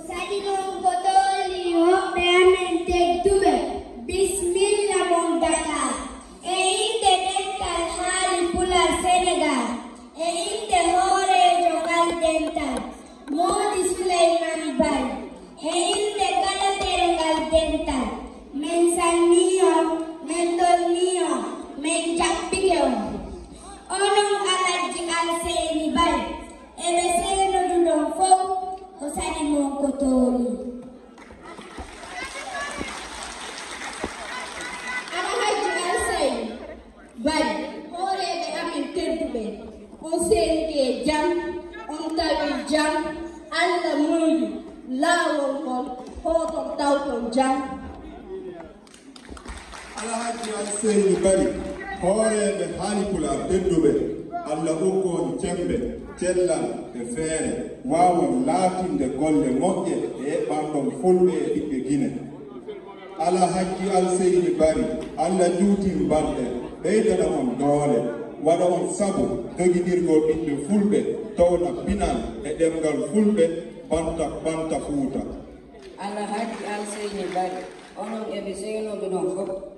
society kadi hooreɓe haali pula bedduɓe allah ɓoggoni cembe cellal e feere wawan laatinde golle moƴƴe e ɓanɗon fulɓe e ɓiɓɓe guine ala hakki alseyni bari allah juutin balɗe ɓeydana on doole waɗa on sabu jogidirgol ɓiɓɓe fulɓe towna pinal e ɗemgal fulɓe banta banta fuuta. Ala alseyni bari onon eɓe seynoɓe ɗon fof.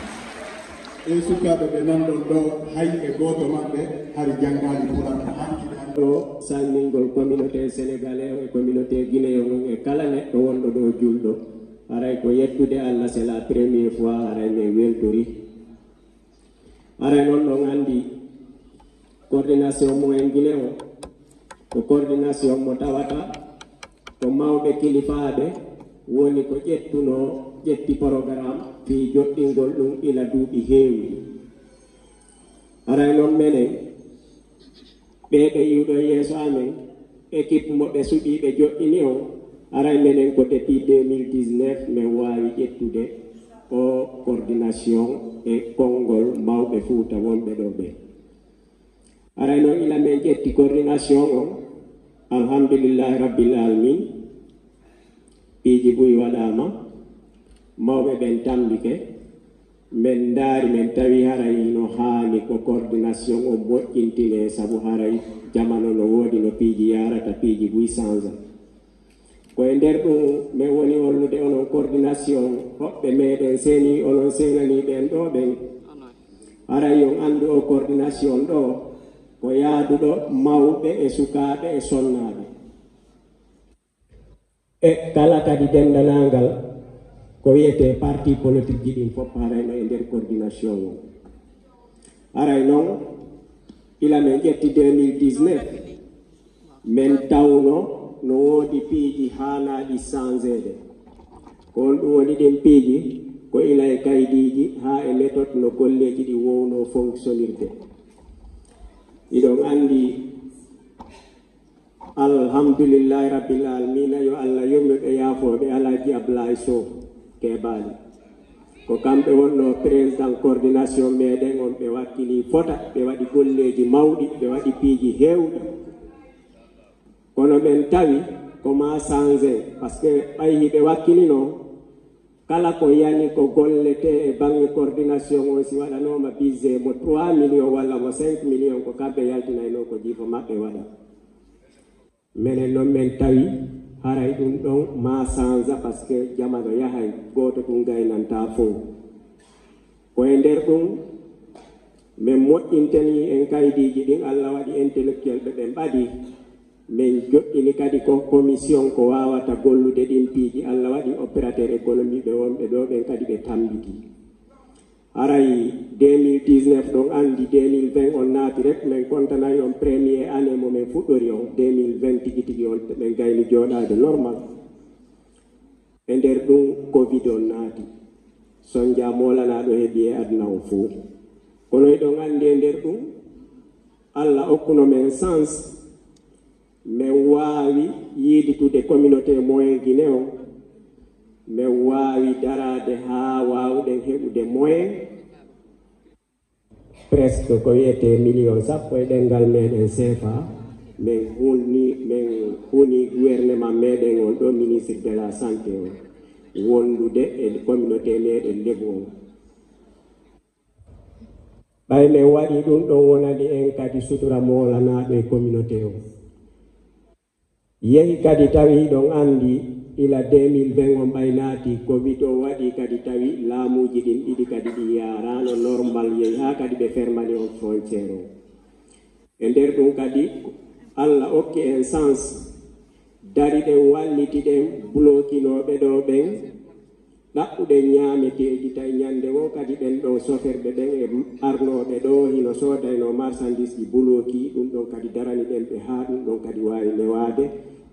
e sukaɓe ɓe nanɗon ɗo hay e goto maɓɓe hari janggali pulanta hankiɗan ɗo salmingol communauté sénégalais e communauté guinéen on e kala neɗɗo wonɗo ɗo julɗo haray ko yettude allah c'est la première fois haray min weltori. Haray noon ɗon andi. Coordination mumen guine o. Ko coordination mo tawata. Ko mawɓe kilifaɓe woni ko ƴettuno ƴetti programme fi joɗɗingol ɗum ila duuɓi heewi. Aray noon menen ɓe ɓe yiwɗo yeeso amen équipe mo ɓe suɓi joɗɗini o aray menen ko depuis 2019 min wawi ƴettude o coordination e konngol mawɓe fuuta wonɓe ɗo ɓe. Aray noon ila min ƴetti coordination o alhamdulillahi rabbil alamin piiji ɓuyi waɗama mawɓe ɓen tambike min ndaari min tawi haray no haani ko coordination o moƴƴintine sabu haray jamano no woodi no piiji yarata piiji ɓuyi change koye nder ɗum min woni hollude onon coordination hoɓɓe meɗen seeni onon seenani ɓen ɗo ɓen. Haray on anndu o coordination ɗo ko yaaduɗo mawɓe e sukaaɓe e sonnaaɓe. e kala kadi dendanangal ko wiyete parti politique ji ɗin fof harayno e nder coordination o haray noon ila min ƴetti 2019 min tawno no woodi piiji haanaaɗi changede ko on ɗum woni ɗen piiji ko ila e kaydiji haa e méthode no golleji ɗi wowno fonctionnirde iɗon anndi alhamdulillahi rabbil alamina yo allah yummiɓe yaafoɓe alaji ablaye sow keɓali ko kamɓe wonno président coordination meɗen on ɓe wakkili fota ɓe waɗi golleji mawɗi ɓe waɗi piiji hewɗi kono ɓen tawi koma changé par ce que ɓay hiɓe wakkilino kala ko yani ko gollete e bange coordination on si waɗanoma budget mo 3 million walla mo 5 million ko kamɓe yaltinayno ko jifo maɓɓe waɗa. minen noon min tawi haray ɗum ɗon ma change par ce que jamano yahay goto ɗum gaynanta fof koye nder ɗum min moƴƴinteni en kaydiji ɗin allah waɗi intellectuel ɓe ɓen ɓaɗi min joɗɗini kadi ko commission ko wawata gollude ɗin piiji allah waɗi opérateur économie ɓe wonɓe ɗo ɓen kadi ɓe tambiti aray 2019 ɗon anndi 2020 on naati rek min contanay on premier année mo min fuɗɗori on 2020 tigi tigi on min gayni jooɗaade normal. E nder ɗum covid on naati sonja molanaaɗo heɓi e aduna o fuu. Kono e ɗon anndi e nder ɗum allah okkuno men sens min waawi yiiditude communauté moyen guiné on min waawi daraade haa waawɗen heɓude moyen presque ko wiyete million sappo e ɗenngal meeɗen sefa min hunni min huni gouvernement meeɗen on ɗo ministre de la santé o wondude e communauté meeɗen lebu on ɓay min waɗi ɗum ɗon wonani en kadi sutura moolanaɗo e communauté o. Yehi kadi tawi ɗon anndi ila 2020 on ɓaynaati covid o waɗi kadi tawi laamuuji ɗin ɗiɗi kadi ɗi yaaraano normal yehi haa kadi ɓe fermani on frontiére o. E nder ɗum kadi allah okki en sens dari ɗen walliti ɗen bulokinoɓe ɗo ɓen ɗaɓɓuɗen ñaameteeji tawi ñannde wo kadi ɓen ɗon soferɓe ɓen e arnooɓe ɗo hino soodayno marchandise ɗi bulooki ɗum ɗon kadi darani ɗen ɓe haa ɗum ɗon kadi waawi newaade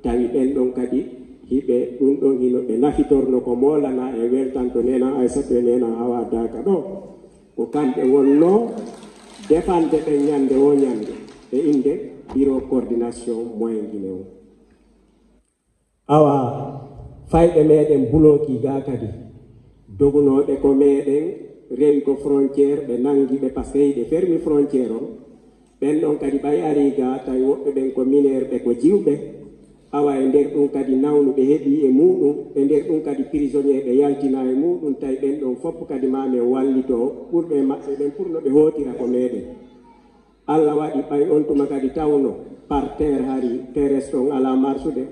tawi ɓen ɗon kadi hiɓe ɗum ɗon ino ɓe nafitorno ko molana e weltanto nena aysatu e nena hawa daka ɗo. Ko kamɓe wonno defande ɓen ñande o ñande e inde bureau coordination moyen guine o. Awa fayɓe meɗen buloki ga kadi. Dogunoɓe ko meɗen rewi ko frontiére ɓe nangi ɓe par ce que yiɓe fermi frontiére on. Ɓen ɗon kadi ɓay ari ga tawi woɓɓe ɓen ko minére ɓe ko jiwɓe. awa e nder ɗum kadi nawnu ɓe heeɓi e muɗum e nder ɗum kadi prisonnier ɓe yaltina e muɗum tawi ɓen ɗon fof kadi mamin wallito ɓurɓe maɓɓe ɓen ɓurno ɓe hootira ko meɗen. Allah waɗi ɓay on tuma kadi tawno par terre hari teres ɗon ala marsude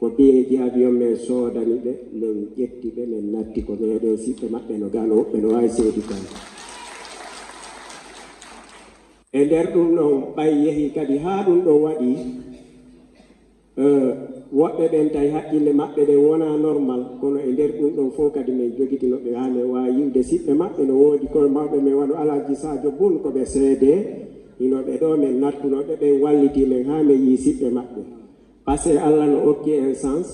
ko biyeji avion men soodani ɓe min ƴetti ɓe min natti ko meɗen siɓɓe maɓɓe no gano woɓɓe no wawi seedi tan. E nder ɗum ɗon ɓay yehi kadi ha ɗum ɗon waɗi Eh, woɓɓe ɓen tawi haqqille maɓɓe ɗe wona normal. Kono e nder ɗum ɗon fof kadi min jogitinoɓe ha min e wawi yiwde siɓɓe maɓɓe no woodi. Koye mawɓe min waɗo alaji sadio bon koɓe seede inoɓe ɗo min nattunoɓe ɓen walliti min ha min yi siɓɓe maɓɓe. Par ce que allah no okki en sens.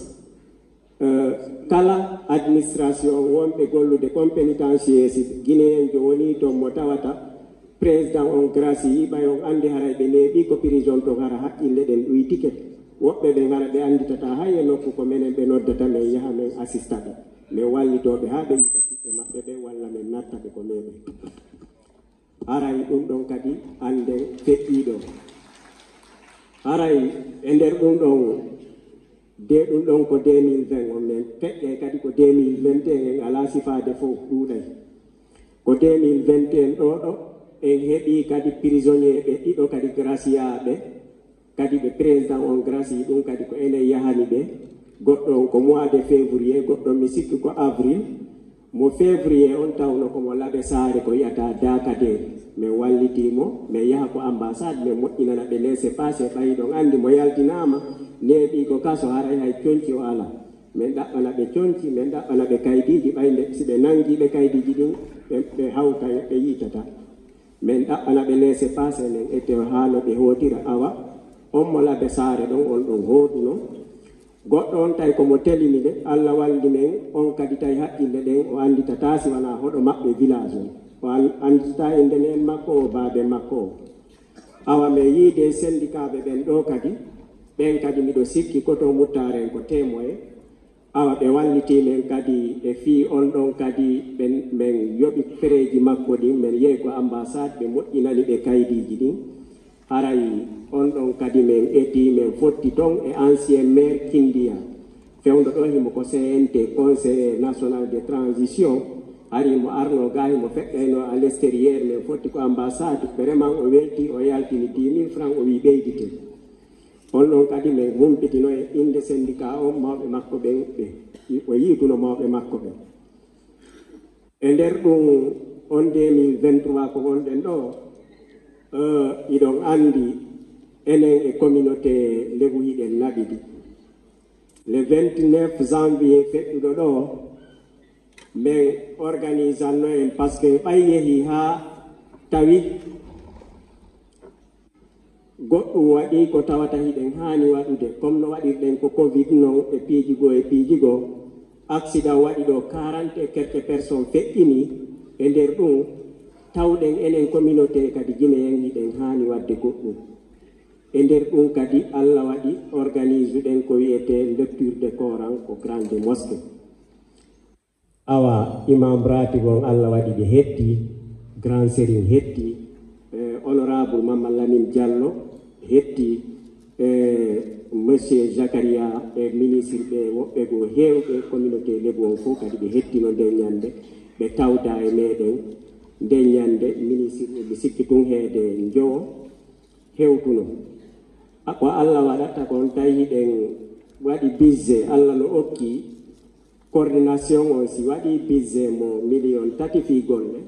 Eh, kala administration wonɓe gollude compénitentiesi guinéenjo woni toon mo tawata président on graci yiɓay on andi haray ɓe neeɓi ko prison ton hara haqqille ɗen ɗuytike woɓɓe ɓe gara ɓe annditata haa e nokku ko minen ɓe noddata min yaha min assista ɓe min wallitoɓe ha ɓe yita siɓɓe maɓɓe ɓe walla min natta ɓe ko meɗen aray ɗum ɗon kadi annde feƴƴiɗo aray e nder ɗum ɗon de ɗum ɗon ko 2020 on min feƴƴe kadi ko 2021 en ala sifade fof ɗuuɗay. Ko 2021 ɗo ɗo en heeɓi kadi prisonnier ɓe ɗiɗo kadi graciaɓe kadi ɓe président on gracie ɗum kadi ko enen yahani ɓe goɗɗo ko mois de février goɗɗo mi sikki ko avril. Mo février on tawno komo laɓe saare ko yiyata dakade mi wallitimo min yaha ko ambassade min moƴƴinana ɓe laissé passé ɓayi ɗon andi mo yaltinama. Neeɓi ko kaso haray hay coñci o ala. Min ɗaɓɓana ɓe coñci min ɗaɓɓana ɓe kaydiji ɓayde si ɓe nangiɓe kaydiji ɗin ɓe hawta ɓe yitata min ɗaɓɓana ɓe laissé passé nen ete haano ɓe hotira awa on mo lade saare ɗon on ɗon hooduno goɗɗo on tawi komo telini de allah walli men on kadi tawi haqqille ɗen o anndita si wona hoɗo maɓɓe village o o anndita inde nden makko o baabe makko o. Awa min yiide sendikaɓe ɓen ɗo kadi ɓen kadi miɗo sikki koto muttaren ko temoye awa ɓe wallitimen kadi ɓe fii on ɗon kadi ɓen min yoɓi fereji makko ɗin min yehi ko ambassade ɓe moƴƴinani ɓe kaydiji ɗin. aray on ɗon kadi min eti min fotti toon e ancien maire kindiya fewdo ɗo himo ko cnt conseil national de transition. Ari mo arno ga himo feƴƴayno à l' extérieur min fotti ko ambassade. Vraiment o welti o yaltini dix mille franc o wi ɓeydite. On ɗon kadi min humpitino e inde syndicat o mawɓe makko ɓen ɓe o yiiduno mawɓe makko ɓen e nder ɗum on 2023 ko gonɗen ɗo iɗon anndi enen e communauté lewoyiɗen naɓiɗi le 29 janvier feɗɗuɗo ɗo min organisanno en par ce que ɓay yehi haa tawi. Goɗɗum waɗi ko tawata hiɗen haani waɗude. Comme no waɗirɗen ko covid non e piiji goo e piiji goo accident waɗi ɗo 40 e quelque personne feƴƴini e nder ɗum. tawɗen enen communauté kadi guineyen yiɗen haani wadde goɗɗum. E nder ɗum kadi allah waɗi organise ɗen ko wiyete lecture de coran ko grande mosque awa imam rati gon allah waɗi ɓe hetti grand sérin hetti e honorable mamad lamin diallo hetti e monsieur jacaria e ministre ɓe woɓɓe goo hewɓe communauté lebu on fof kadi ɓe hettino nde ñande ɓe tawda e meɗen. deññande ministre ɓe sikki tun heede jowo hewtuno. Ko allah waɗata kon tawi ɗen waɗi budget allah no okki coordination on si waɗi budget mo million tati fii golle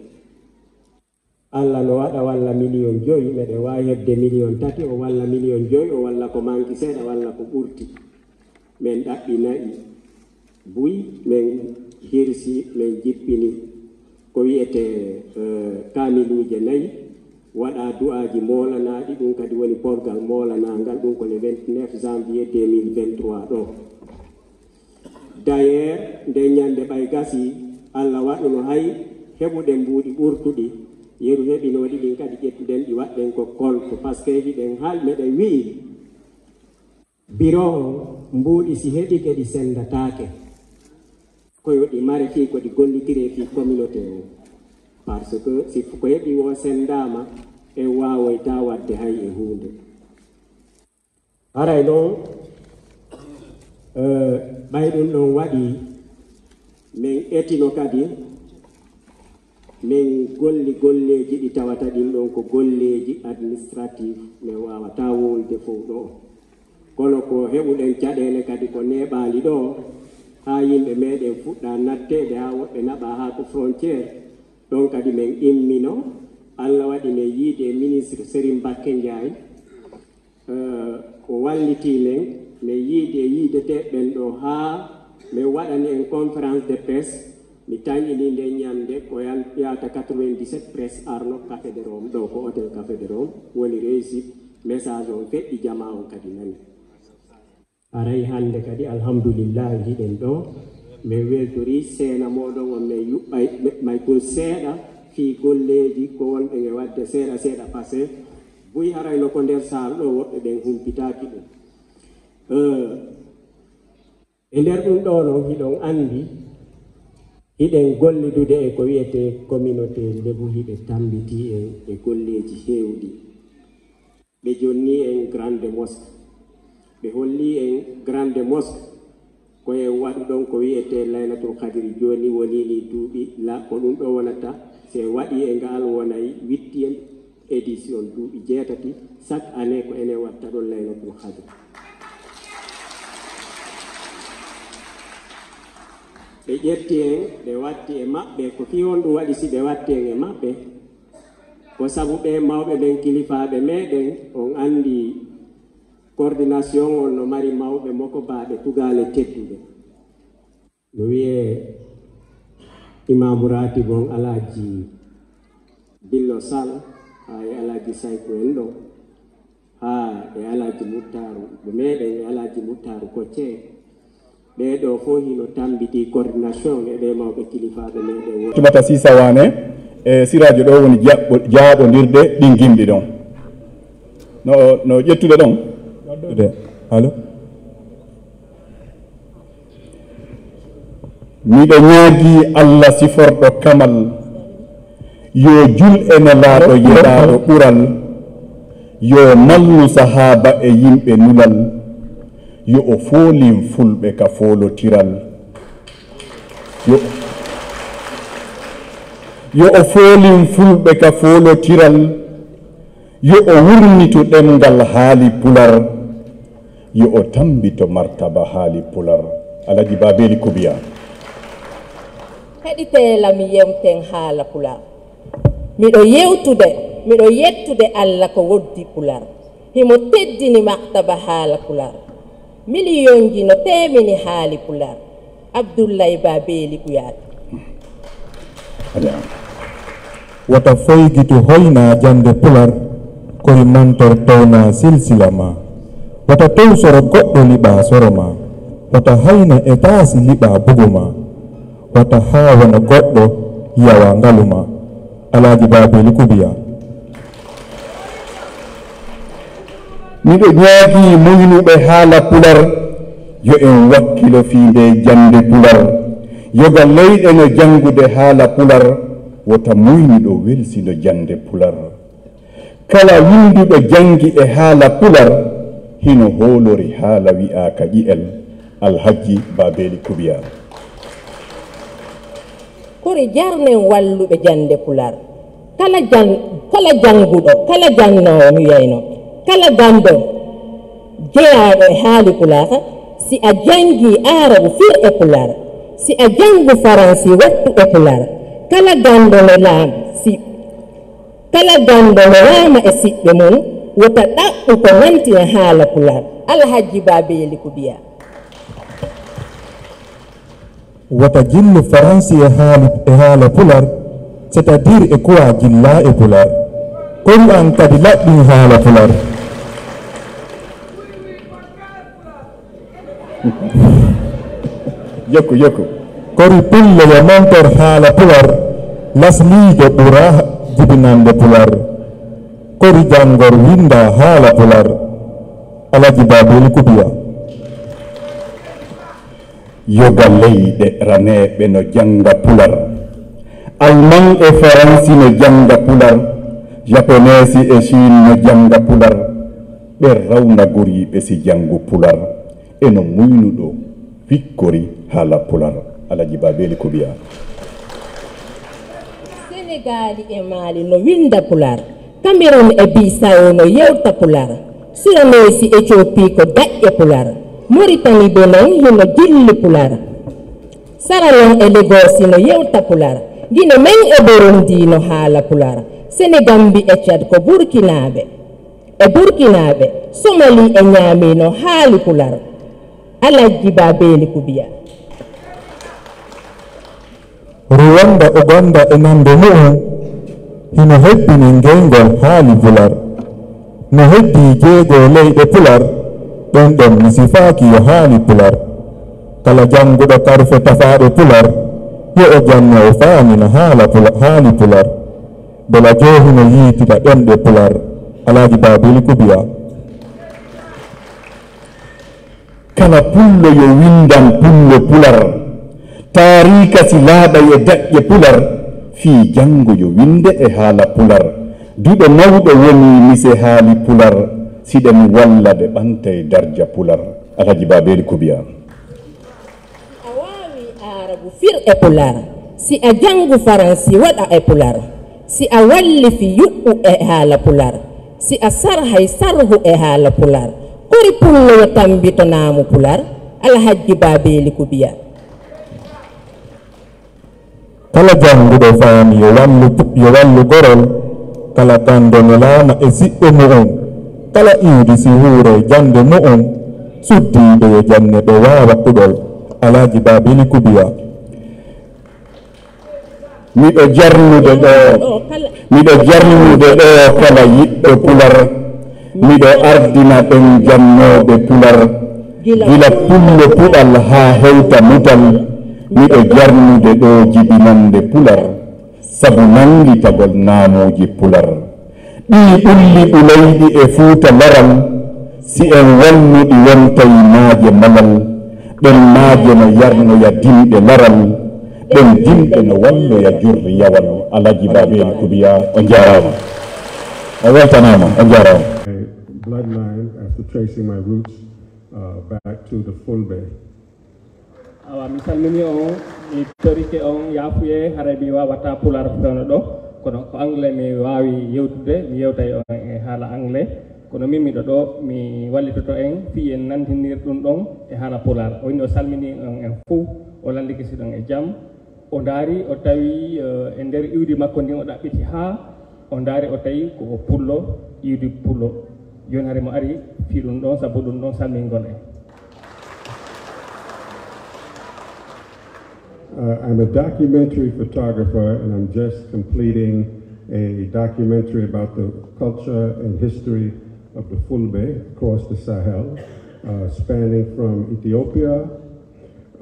allah no waɗa walla million joyi meɗe wawi hebde million tati o walla million joyi o walla ko manki seeɗa walla ko ɓurti. Min ɗaɓɓi nayi buyi min hirsi min jippini. Ko wiyete uh, kamiluje nayi waɗa du'aji molanaɗi ɗum kadi woni porgal molanangal ɗum ko le 29 janvier 2023 ɗo. D' ailleurs nde ñande ɓay gasi allah waɗuno hay heɓuɗe mbuuɗi ɓurtuɗi yeru heɓinoɗi ɗin kadi ƴettuɗen ɗi waɗɗen ko kolto par ce que hiɗen haal meɗen wii. Biro mbuuɗi si heɓi keɗi sendatake koyo ɗi mariti ko ɗi gollitire fi communauté o. Par ce que si ko heɓi won sendama e wawoyta wadde hay e hunde. Haray noon e, ɓay ɗum ɗon waɗi min etino kadi min golli golleji ɗi tawata ɗin ɗon ko golleji administrative min wawata wolde fof ɗo. Kono ko heɓuɗen caɗele kadi ko neɓali ɗo ha yimɓe meɗen fuɗɗa nattede ha woɓɓe naɓa ha ko frontiére ɗon kadi min immino allah waɗi min yiide ministre sérin bakke ndiaye. Eh, ko walliti men min yiide yiideteɓen ɗo ha min waɗani en conférence de presse. Mi tañini nde ñande ko yata 97 presse arno café de rome ɗo ko hôtel café de rome. Woni réussite. Message on feɗɗi jama on kadi nani. aray hannde kadi alhamdulillah jiɗen ɗo. Min weltori seena moɗon on min yuɓɓay may kon seeɗa fii golleeji ko wonɓe e waɗde seeɗa seeɗa passé boyi harayno ko nder saal ɗo woɓɓe ɓen humpitaaki ɗum. E nder ɗum ɗo noon hiɗon anndi hiɗen gollidude e ko wiyete communauté lebu hiɓe tambiti en e golleeji heewɗi. Ɓe jonni en grande mosque. ɓe holli en grande mosque koye waɗu ɗon ko wiyete laylatul kadiri joni woni ni duuɓi la ko ɗum ɗo wonata se waɗi e ngal wonayi wittiyen édition duuɓi jeetati chaque année ko ene watta ɗon laylatul kadiri ɓe ƴetti en ɓe watti e maɓɓe ko fi on ɗum waɗi si ɓe watti en e maɓɓe. Ko sabu ɓe mawɓe ɓen kilifaɓe meɗen on andi coordination on no mari mawɓe moko baɓe tugale tedduɓe no wiye imamu rati bon alaji billo sall ay alaji sayko en ɗo ha e alaji muttaru ɓe meɗen e alaji muttaru kocce ɓeɗo fof hino tambiti coordination e ɓe mawɓe kilifaɓe meɗen tumata sisa wane e sirajo ɗo woni jaɓodirde ɗin gimɗi ɗon. No no ƴettude ɗon de alo? Miɗo ñaagi allah siforɗo kamal yo jul ene laaɗo yeɗaaɗo ɓural yo mallu sahaaba e yimɓe nulal yo o foolin fulɓe ka foolotiral. Yo o foolin fulɓe ka foolotiral yo o wurnito ɗemngal haali pular. yo o tambito martaba haali pular. Alaji babeli kubiya. Heɗitelami yewten haala pular. Miɗo yewtude miɗo yettude allah ko woddi pular. Himo teddini martaba haala pular. Million ji no temini haali pular. Abdoullayi babeli ɓuyaade wata foygito hoyna jande pular koye montor towna silsila ma wata ton soro goɗɗo liɓa soro ma. Wata hayna e taasi liɓa bugu ma. Wata haa wona goɗɗo yawa ngalu ma. Alaaji babeli kubiya. Miɗo ñaagi moynuɓe haala pular yo en wakkilo fiinde jande pular. Yoga leyɗeno jangude haala pular wota moyniɗo welsino jande pular. Kala winduɗo jangi e haala pular hino hoolori haala wi'aka ƴi'el alhaji babeli kubiya kori jarnen walluɓe jande pular. Kala jan kala janguɗo kala jannowo mi wiyayno. Kala gambo jeyaɗo e haali pular si a jangi arabu fir e pular si a jangu faransi wattu e pular kala gando no laam si kala gando no wama e siɓɓe mum ɗaɓɓu ko nanti haala pular alhaji babeli ko biya wata jillu faransi e haala pular c' est à dire e kuwa jilla e pular kori an kadi laɓɓi haala pular yokku yokku kori pulle yo montor haala pular lasliijo ɓura jibinande pular kori jangor winda haala pular alaji babeli kubiya. Yoga leyɗe raneɓe no janga pular. Allemand e faransi no janga pular. Japonesi e chine no janga pular. Ɓe rawnagoriɓe si jangu pular. Eno muynuɗo fikkori haala pular. Alaji babeli kubiya. Sénégali e mali no winda pular. Cameron e bisawo no yewta pular sudanesi éthiopie ko daƴƴe pular mauritani be noon hino jilli pular saralon e légosi no yewta pular guine men e burundi no haala pular sénégambi e thiad ko burkinaɓe e burkinaɓe somali e ñaami no haali pular alajji babeli kubiya ruwanda uganda e nande hino hebbini ngengol haali pular no heddi jeego leyɗe pular ɗon ɗon mi sifaaki yo haali pular kala jannguɗo karfe tafaaɗe pular yo o janno o faami no haala pula haali pular bela joohi no yiitita ɗemɗe pular alaaji babili kubiya. Kala pullo yo windan pullo pular taarika si laaɓa e daƴƴe pular janngo yo winde e haala pular. Duɗo mawɗo woni mise haali pular. Siɗen walla ɓe ɓanta e darja pular. Alhaji babeli kubiya a waawi arabu fir e pular. Si a jangu faransi waɗa e pular. Si a walli fi yuɓɓu e haala pular. Si a sarhay sarhu e haala pular. Kori pulloyo tambito naamu pular. Alhajji babeli kubiya kala jannguɗo faami yo wallu yo wallu gorol kala gando no laama e siɓɓe mu'um kala iwdi si huure jande mu'um suddiiɓe yo janne ɓe waawa ɗuɗol alaaji babili kubiya miɗo jarnude ɗo miɗo jarnude ɗo kala yiɗɗo pular. Miɗo ardina ɓen jannoɓe pular. Gila. Pullo puɗal ha hewta mutal miɗo jarnude ɗo jibinande pular sabu nangi tagol naamuji pular. Ɗi ɗulli ɓulayɗi e fuuta laral si en walluɗi wontay maaje malal ɗen maaje no yarnoya dimɗe laral ɗen dimɗe no walloya jurri yawal alaji babe kubiya o jarama o weltanama o jarama bloodline after tracing my roots uh, back to the Fulbe awa mi salmini on mi torike on yafuye hara mi wawata pular fewno ɗo kono ko anglais mi wawi yewtude mi yewtay on e haala anglais kono min miɗo ɗo mi wallitoto en fi en nantinir ɗum ɗon e haala pular. O wini o salmini on en fou o landikisi ɗon e jaam o daari o tawi e nder iwdi makko ndin o ɗaɓɓiti ha. O daari o tawi ko pullo iwdi pullo joni haare mo ari fi ɗum ɗon saabu ɗum ɗon salmingol en Uh, I'm a documentary photographer and I'm just completing a documentary about the culture and history of the Fulbe across the Sahel, uh, spanning from Ethiopia,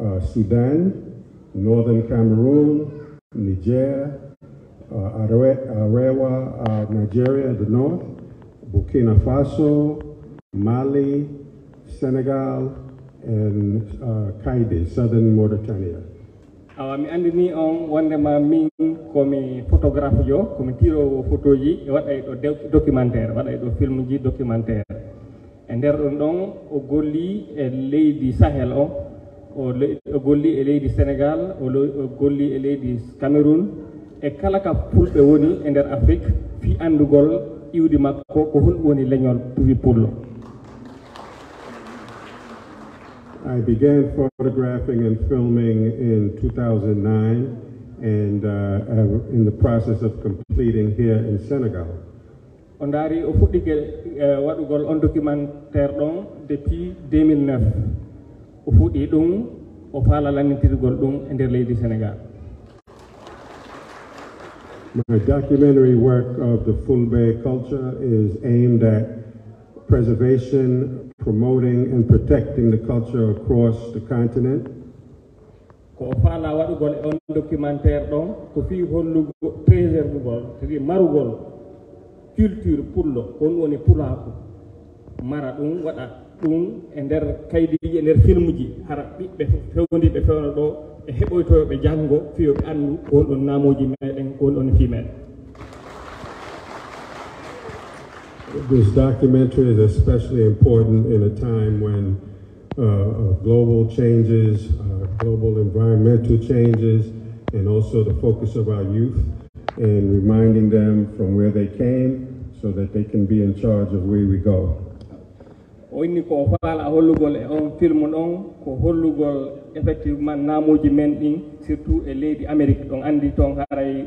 uh, Sudan, northern Cameroon, Niger, uh, Arewa, uh, Nigeria in the north, Burkina Faso, Mali, Senegal, and uh, Kaide, southern Mauritania. awa mi anndini on wondema min komi photographe jo komi tirowo photo ji e waɗay ɗo documentaire waɗay ɗo film ji documentaire. E nder ɗon ɗon o golli e leydi sahel o o golli e leydi sénégal o golli e leydi cameroun. E kala ka pulɓe woni e nder afrique fi anndugol iwdi makko ko hon woni leñol tuwi pullo. I began photographing and filming in 2009 and uh, am in the process of completing here in Senegal. o ndaari o fuɗɗike e waɗugol on documentaire ɗon depuis 2009 o fuɗɗi ɗum o faala lannitirgol ɗum e nder leydi sénégal My documentary work of the Fulbe culture is aimed at preservation, promoting, and protecting the culture across the continent. culture pullo ko on woni pulaako mara ɗum waɗa ɗum nder kaydiji nder film ji hara ɓiɓɓe fewdiɓe fewno ɗo heɓoytoyoɓe janngo fiyoɓe anndu ko on ɗon naamuji meɗen ko on ɗon fi meɗen This documentary is especially important in a time when uh, uh, global changes, uh, global environmental changes, and also the focus of our youth and reminding them from where they came so that they can be in charge of where we go. ko hollugol e on film ko hollugol effectivement men surtout e leydi amérique haray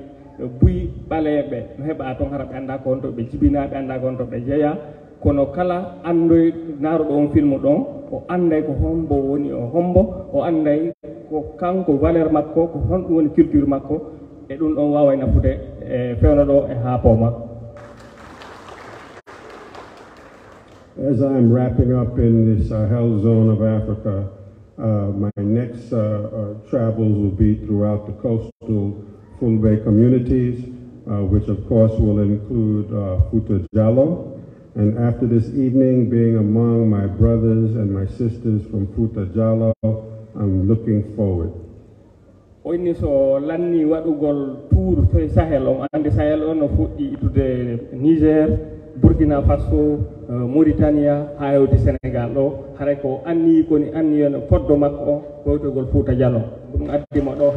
buyi jeeya kono kala ko hombo woni o hombo o ko kanko makko ko woni culture makko e e e As I'm wrapping up in the Sahel zone of Africa, uh, my next uh, uh, travels will be throughout the coastal Fulbe communities, uh, which of course will include uh, Futa Jallo. And after this evening, being among my brothers and my sisters from Futa Jallo, I'm looking forward. o inni so lanni waɗugol tour to e sahel on andi sahel on no fuɗɗi niger burkina faso uh, mauritania ha yewti sénégal ɗo haray ko anni koni anni yon foddo makko o ko wiytogol fouta dialon ɗum addimo ɗo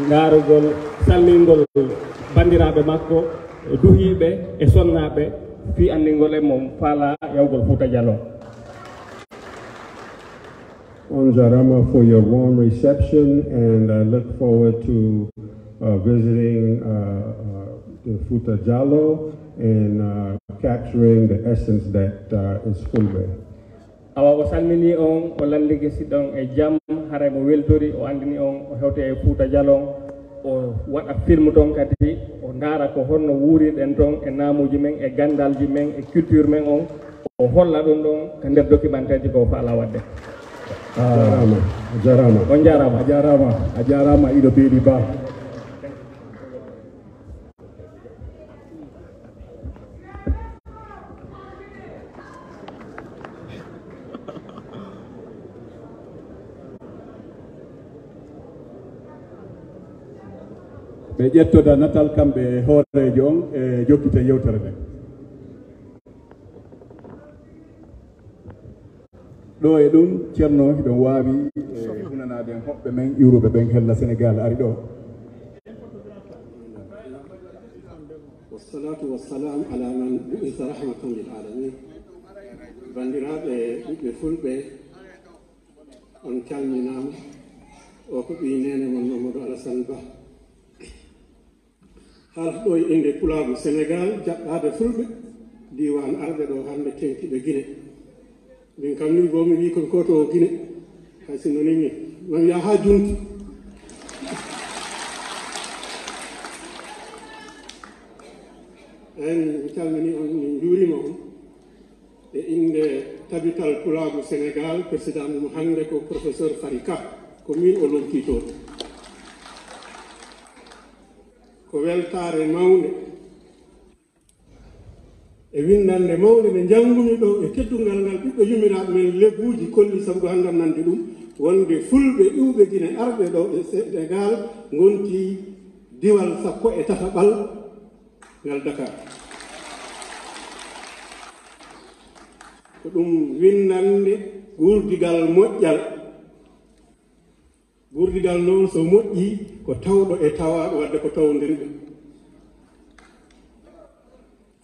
ngarugol salmingol bandiraɓe makko e yawgol on Jarama for your warm reception, and I look forward to uh, visiting uh, uh, the Futa Jalo and uh, capturing the essence that uh, is Fulbe. awa o salmini on o landigi siɗon e jaam haray mo weltori o andini on o hewte e fouta dialon o waɗa film toon kadi o ndaara ko honno wuuriɗen toon e naamuji men e ganndalji men e culture men on o holla ɗum ɗon ko nder documenteji ko faala waɗde. A jarama a jarama a jarama a jarama iɗo beeɗi ba ɓe ƴettoda natal kamɓe hoorejo on e jokkite yewtere nde ɗo e ɗum ceerno hiɗon waawi e hunanaden hoɓɓe men iwruɓe ɓen hella sénégal ari ɗo والصلاة والسلام على من بعث رحمة للعالمين bandiraɓe ɓiɓɓe fulɓe on calminama o ko ɓi nene mon mamadou alassane ba haalata ɗo e inde pulagu sénégal jaɓɓade fulɓe diwan arɓe ɗo hande tenkiɓe guine min kam ni bomi wi kon koto o guine hay sinno nimi mami ya ha junti en mi calmini on min juurima on. E inde tabital pulagu sénégal président mum hannde ko professeur farika ko min o lomti ko weltaare mawnde e windande mawde nde janngumi ɗo e teddungal ngal ɓiɓɓe yumiraaɓe men lebbuuji kolli sabu hanndam nande ɗum wonde fulɓe ƴuwɓe gine arɓe ɗo e sénégal gonti diwal sappo e tataɓal ngal dakar. Ko ɗum windande guurdigal moƴƴal. gurdigal noon so moƴƴi ko tawɗo e tawaɗo wadde ko tawdirɗo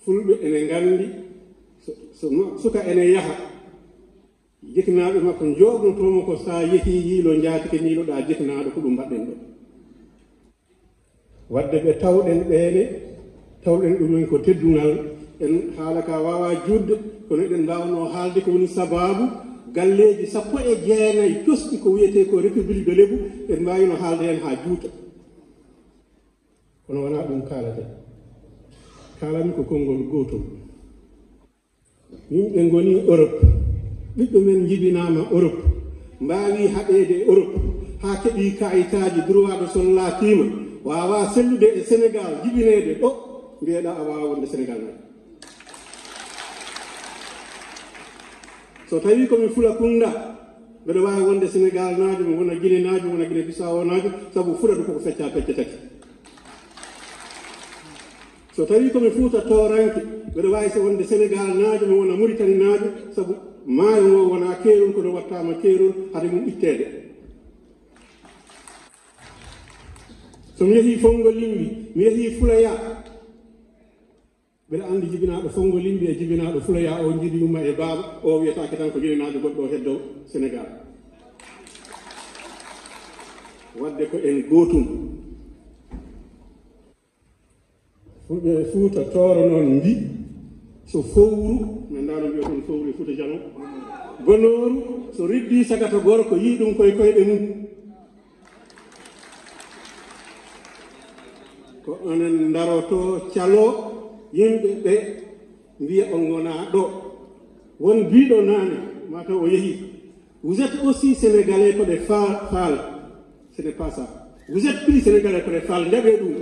fulɓe ene nganndi so suka ene yaha. Jikinaaɓe makko jooɗotomo ko so yehi yiilo jaatike niiloɗaa jikinaaɗo ko ɗum mbaɗɗen ɗo. Wadde ɓe tawɗen ɓeene tawɗen ɗumen ko teddungal. En haala ka waawa juutde kono eɗen mbaawno haalde ko woni sabaabu. galleeji sappo e jeenayi cosɗi ko wiyetee ko république de lébu en mbaawino haalde heen haa juuta. Kono wonaa ɗum kaalate kaalami ko konngol gootol. Yimɓe ngoni europe. Ɓiɓɓe men jibinaama europe. Mbaawi haɗeede europe. Haa keɓii kayitaaji droit de sol laatiima. Waawaa sellude e sénégal jibineede ɗo. Mbiyeɗaa a waawa wonde sénégal nayi so tawi komi fula kunda. Mbeɗa wawi wonde sénégal najo mi wona guine najo wona guine bisawo najo saabu fulatu koko fecca pecce tati so tawi komi fuuta toranke mbeɗa wawi so wonde sénégal naajo mi wona mauritani naajo saabu maayo ngo wona keerol kono wattama keerol hade mum ittede somi yeehi fongo limbi mi yeehi fulaya mbeɗa anndi jibinaaɗo fongo limbi e jibinaaɗo fuloya o jiɗi yumma e baaba o wiyetake tan ko jibinaaɗo goɗɗo o heddow sénégal wadde ko en gootum. Fuɓe fuuta tooro noon mbi so fowru mi ndaano mbiyaton fowru e fuuta jalo gonooru so riddi sagata gorko yii ɗum koye koyɗe mum. Ko onen ndaroto caloo vous êtes aussi sénégalais ko ɗe faal ce n'est pas ça. Vous êtes plus sénégalais ko ɗe faal jaɓe ɗum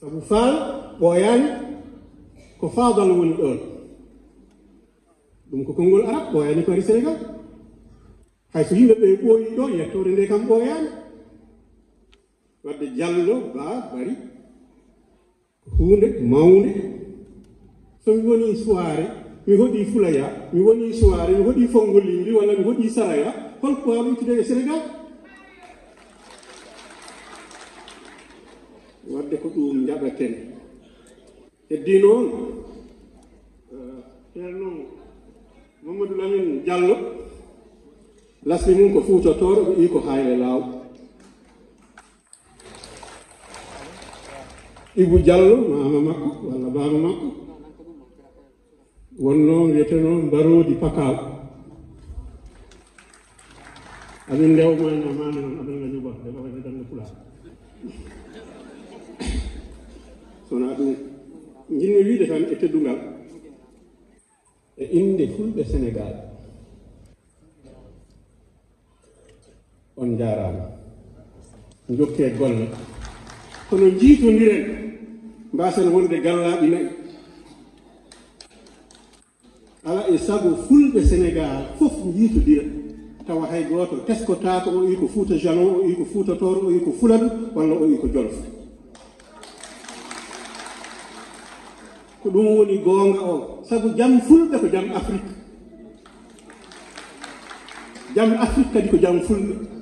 sabu faal ɓooyaani ko faadal woni ɗoon ɗum ko konngol arab ɓooyaani ko sénégal. Hay so yimɓe ɓe wadde jallo baa bari huunde mawnde so mi woni soiré mi hoɗii fulaya mi woni soiré mi hoɗii fonngolindi walla mi hoɗii saraya holko waawi ittude e sénégal wadde ko ɗum jaɓaten heddi noon ceerno mamadou lamin diallo lasmi mum ko fuutotoro ɓe ii ko hayle laaw ibou diallo mama makko walla baba makko. Wonno wiyeteno mbarodi pakaw amin ndewmana e mane noon aɗa nga jogo nde wawa dande pula sona ɗum jinmi wiide tan e teddungal. E inde fulɓe sénégal. On jarama jokke golle. kono jiitonndiren mbasen wonde gallaɓi nayi. Ala e sago fulɓe sénégal fof jiitodira tawa hay gooto teskotaako o wi ko fuuta jalon o wi ko fuutatooro o wi ko fuladu walla o wi ko jolof. Ko ɗum woni goonga o. Sabu jam fulɓe ko jam afrique. Jam afrique kadi ko jam fulɓe.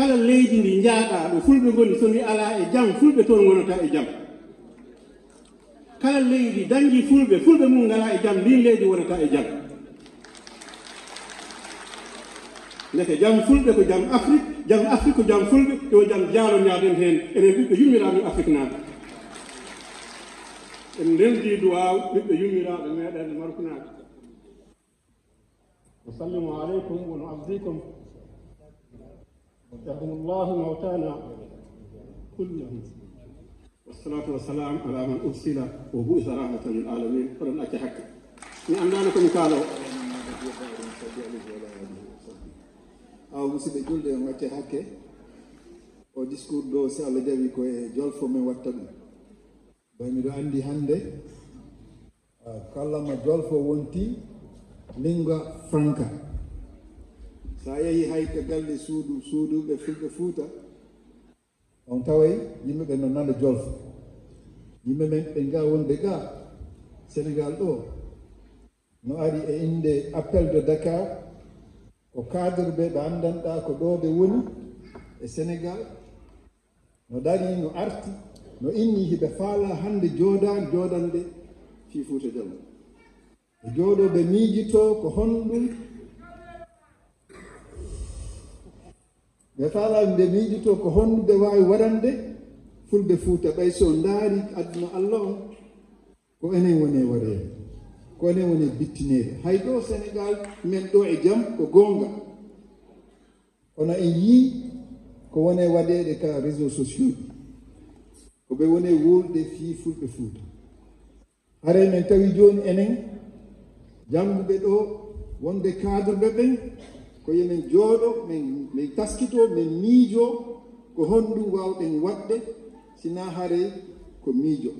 kala leydi ndi jaaɗa ɗo fulɓe ngoni so ndi alaa e jam fulɓe toon ngonata e jam. Kala leydi dañdi fulɓe fulɓe mum ngalaa e jam ndin leydi wonata e jam. Ndeke jam fulɓe ko jam afrique jam afrique ko jam fulɓe yo jam jaalo ñaaden heen enen ɓiɓɓe yummiraaɓe afrique naaɓe. En ndenndii duwaw ɓiɓɓe yummiraaɓe meeɗen markunaaɓe wa sallimu aleykum wono abdikum يرحم الله موتانا كلهم والصلاة والسلام على من أرسل وبؤس رحمة للعالمين فلن أتي حكا من أمدانكم قالوا on wacce hakke o discours ɗo so allah jaɓi koye jolfo min watta ɗum bay miɗo anndi hannde kallama jolfo wonti lingua franca so a yehi hay ko galle suudu suuduɓe fulɓe fuuta. On taway yimɓe ɓe no nana jolfa yimɓe men ɓe nga wonde ga sénégal ɗo. No ari e inde appel de dakar ko cadre ɓe ɓe andanɗa ko ɗo ɓe woni e sénégal. No dari no arti no inni hiɓe faala hannde joodan joodande fii fuuta jamma e jooɗoɓe miijito ko honɗum yo taalaɓe nde miijito ko honnude waawi waɗande fulɓe fuuta ɓay so ndaari aduna allah on ko enen woni e waɗeede ko enen woni e bittineede hay ɗo sénégal men ɗo e jam ko goonga. Kono en yii ko woni e waɗeede ka réseau sociaux. Ɗi ko ɓe woni e wuurde fii fulɓe fuuta hare men tawi jooni enen jannguɓe ɗo wonde cadre ɓe ɓen ko yemin jooɗo min min taskito min miijo ko honɗum waawɗen waɗde sina hare ko miijo.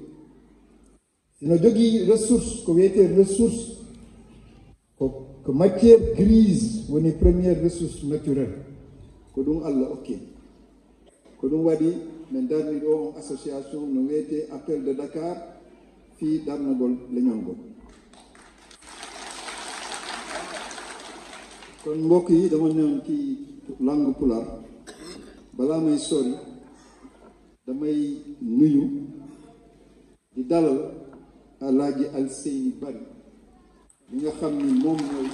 Eno jogii ressource ko wiyetee ressource ko ko matiére grise woni premiére ressource naturelle. Ko ɗum allah okkin ko ɗum waɗi min darni ɗo on association no wiyete appel de dakar fii darnugol leñol ngol. Kon mbokk yi dama newoon ci langue pulaar. Balaa may sori damay nuyu di dalal alaaji Alseyni Bari li nga xam ni moom mooy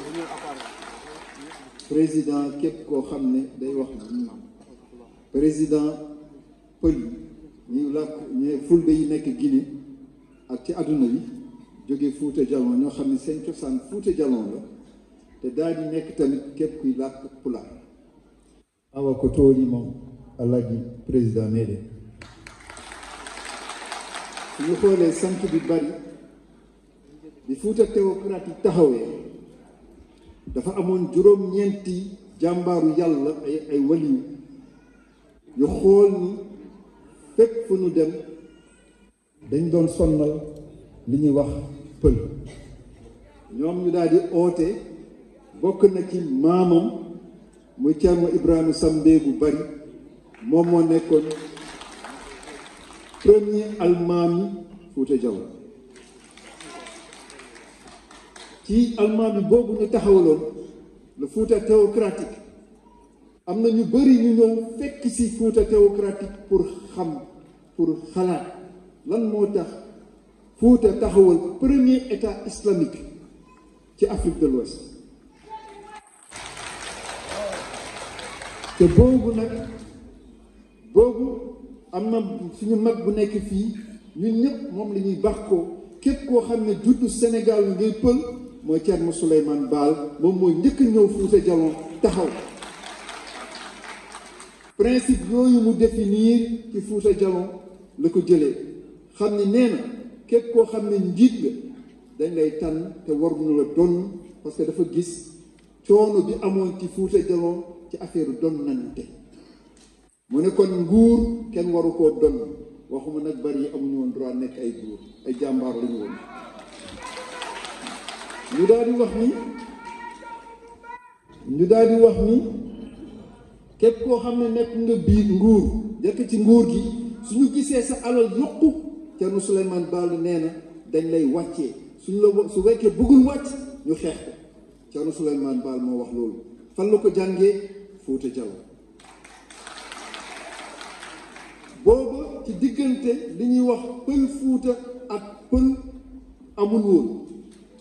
président képp koo xam ne day wax président pël ñuy làkk ñu fulbe yi nekk Guinée ak ci àdduna bi jóge Fuuta Jalon ñoo xam ne seen cosaan Fuuta Jalon te daal di nekk tamit képp kuy làkk pulaar. Awa ko tooli moom alaaji président meeɗen suñu xoolee sant bi bari bi Fuuta théocratique taxawee dafa amoon juróom-ñeenti jàmbaaru yàlla ay ay waliyu yu xool ni fépp fu nu dem dañ doon sonnal li ñuy wax pël. Ñoom ñu daal di oote bokk na ci maamam muy Thierno Ibrahima Sambé bu bari. Moom moo nekkoon premier almaami Fuuta Jallo ci almaami boobu ñu taxawaloon le Fuuta théocratique. Am na ñu bari ñu ñëw fekk si Fuuta théocratique pour xam pour xalaat lan moo tax Fuuta taxawal premier état islamique ci Afrique de l'Ouest. Te boobu nag boobu am na suñu mag bu nekk fii ñun ñëpp moom la ñuy bàkkoo képp koo xam ne juddu Sénégal ngay pël mooy Thierno Souleymane Baal moom mooy njëkk ñëw Jalon taxaw. Principe yooyu mu définir ci la ko ni nee na képp koo xam ne njiit dañ lay tànn te waruñu la donn parce que dafa gis ci affaire don nante mu ne kon nguur kenn waru koo donn. Waxuma nag bari yi amuñu woon droit nekk ay buur ay jàmbaar lañu woon. Ñu daal di wax ni ñu daal wax ni képp koo xam ne nekk nga biir nguur jëkk ci nguur gi suñu gisee sa alal yokku Thierno Souleymane Baal nee na dañ lay wàccee. Suñu la su wekkee bëggul wàcc ñu xeex ko. Thierno Souleymane Baal moo wax loolu. Fan la ko jàngee? Fuuta Jallo booba ci diggante li ñuy wax pël Fuuta ak pël amul woon.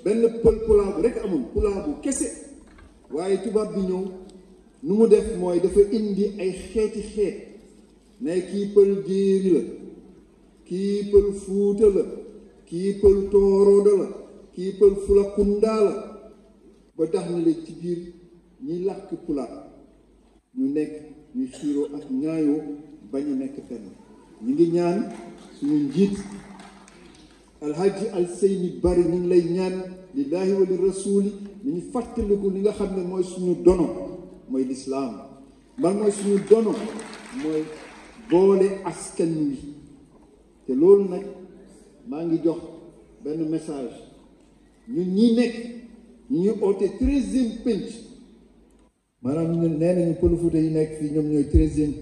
Benn pël pulaabu rekk amul pulaabu kese. Waaye tubaab bi ñëw nu mu def mooy dafa indi ay xeeti xeet. Ne kii pël jéeri la kii pël fuuta la kii pël toorooda la kii pël fulakunda la. Ba tax na léegi ci biir ñi làkk pulaar. Ñu nekk ñu xiiroo ak ñaayoo bañ a nekk fenn. Ñu ngi ñaan suñu njiit alhaji alseyni bari ñu ngi lay ñaan lillaahi wa li rasuli ni ñu fàttaliku li nga xam ne mooy suñu dono mooy lislaam. Man mooy suñu dono? Mooy boole askan wi. Te loolu nag maa ngi jox benn message. Ñun ñi nekk ñu ngi oote treizième penc maanaam ñun nee nañu Pël Fuuta yi nekk fii ñoom ñooy treizième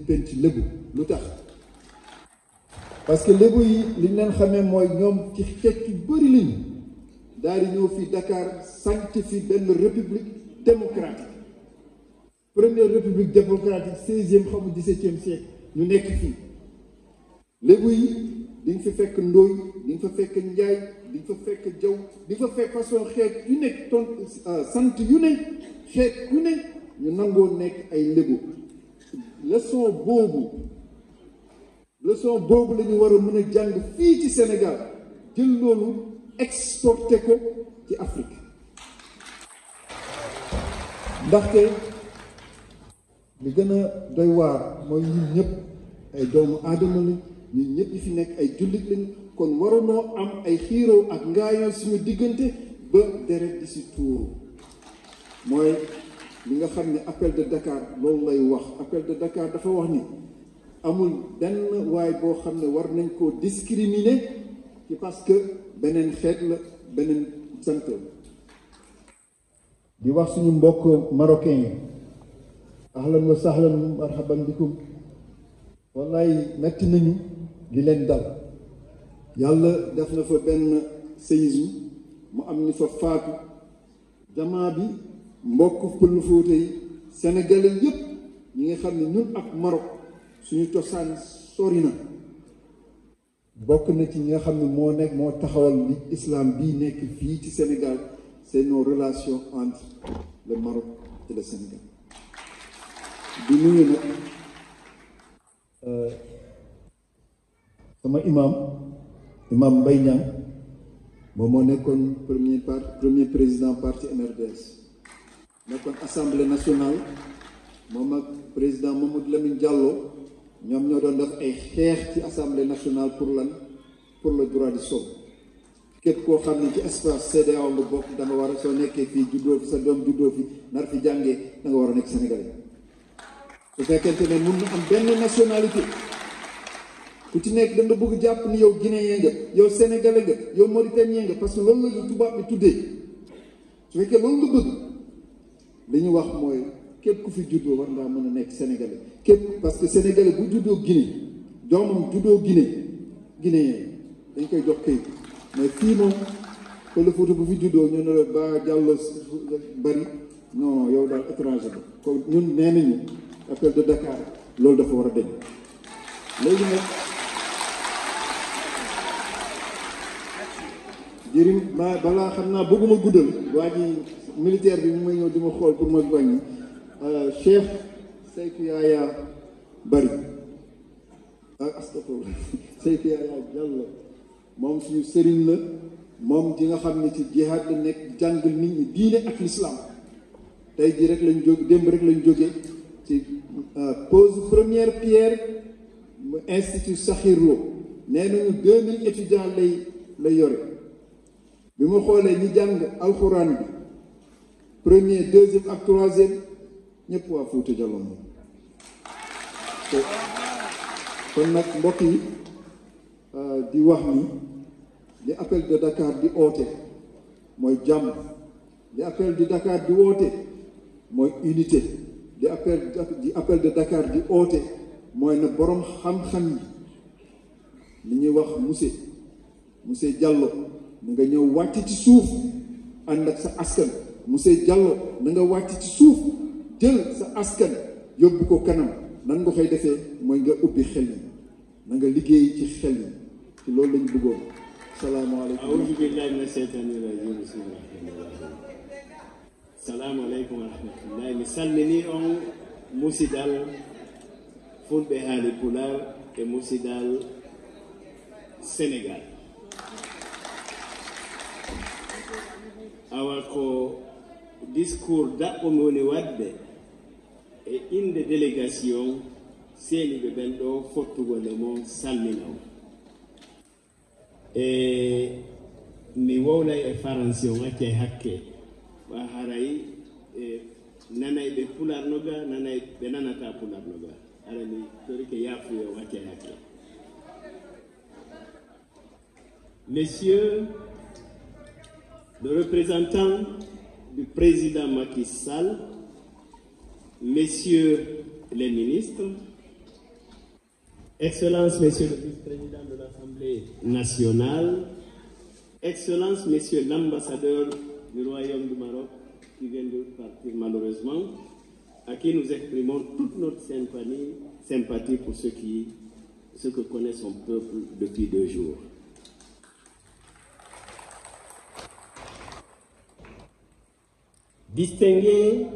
parce que lébu yi li ñu leen xamee mooy ci Dakar république démocratique. Première république démocratique seizième xamu dix-septième siècle ñu nekk fii. Lébu yi di nga fekk ndóoy fa fekk njaay fa fekk jaw fa fekk façon xeet yu nekk ton sant yu ne yu ñu nangoo nekk ay lébu. Leçon boobu leçon boobu la ñu war a mën a jàng fii ci Sénégal. Jël loolu exporté ko ci Afrique. Ndaxte li gën a doy waar mooy ñun ñëpp ay doomu aadama la ñun ñëpp yi fi nekk ay jullit lañ kon waroonoo am ay xiiroo ak ngaayoo suñu diggante ba deret di si tuuru. Mooy li nga xam ne appel de Dakar loolu lay wax. Appel de Dakar dafa wax ni amul benn waay boo xam ne war nañ koo discriminer ci parce que beneen xeet la beneen sant di wax suñu mbokk marocain yi ahlan wa sahlan marhaban bikum. Wallaay metti nañu di leen dal. Yàlla def na fa benn séisme mu am ni fa faatu. Jamaa bi mbokk Pël Fuuta yi sénégalais yépp ñi nga xam ne ñun ak Maroc suñu cosaan sori na. Bokk na ci ñi nga xam ne moo nekk moo taxawal li islam bii nekk fii ci Sénégal c'est nos relations entre le Maroc et le Sénégal. Di nuyu nag sama imam imam Mbaye Niang moom moo nekkoon premier part premier président parti MRDS nekkoon assemblée nationale moom ak président Mamadou Lamine Diallo ñoom ñoo doon def ay xeex ci assemblée nationale pour lan? Pour le droit du sol. Képp koo xam ne ci espace CEDEAO nga bokk da nga war a soo nekkee fii juddoo fi sa doom juddoo fi nar fi jàngee da nga war a nekk sénégalais. Su fekkente ne mun na am benn nationalité ku ci nekk da nga bëgg jàpp ni yow guinéen nga yow sénégalais nga yow mauritanien nga parce que loolu la tubaab bi tuddee. Su fekkee loolu nga bëgg li ñu wax mooy képp ku fi juddoo war ngaa mën a nekk sénégalais. Képp parce que sénégalais bu juddoo Guinée doomam juddoo Guinée guinéen dañ koy jox këyit. Mais fii bu fi ñu la ba bari. Non yow daal étranger ba ko ñun nee nañu appel de Dakar loolu dafa war a deñ léegi jërim ba balaa xam bëgguma guddal waa militaire bi mu may ñëw di ma xool pour ma wàññi Cheikh Seydou Yaya Bari. Ak astafurlah. Seydou moom suñu sëriñ la. Moom di nga xam ne ci jihaad la nekk jàngal nit ñi diine ak l'islam. Tey jii rek lañ jóg démb rek lañ jóge ci pose première pierre mu institut Sakhir Lo. Nee nañu deux mille lay lay yore. Bi ma xoolee ñi jàng alxuraan bi premier deuxième ak troisième ñëpp waa Fuuta Jallo moom. Kon nag mbokk yi di wax ni li appel de Dakar di oote mooy jàmm. Li appel de Dakar di woote mooy unité. Di appel di appel de Dakar di oote mooy na borom xam-xam yi li ñuy wax monsieur monsieur Diallo mu nga ñëw wàcc ci suuf ànd ak sa askan. موسى جالو نغا واتي سي سوف جيل سا اسكان يوبكو كانام نان غا فاي ديفه موي غا اوبي خيل نغا ليغي سي خيل سي لول لا نبغو السلام عليكم اعوذ بالله من الشيطان الرجيم بسم الله الرحمن الرحيم السلام عليكم ورحمه الله مسلمني اون موسى دال فول بها لكولار وموسى دال سينيغال اواكو discours ɗaɓɓongoni waɗde e inde délégation seeniɓe ɓen ɗo fottugole mo salmina o mi wownay e faransi on acca e hakke. Ɓa haray e nanay ɓe pularnoga nanay ɓe nanata pularnoga ara mi torike yafuyo on acca e hakke. Messieurs le représentant du président Macky Sall messieurs les ministres Excellences, Monsieur le vice-président de l'Assemblée nationale, Excellences, Monsieur l'ambassadeur du Royaume du Maroc, qui vient de partir malheureusement, à qui nous exprimons toute notre sympathie, pour ce, qui, que connaît son peuple depuis deux jours. Distingués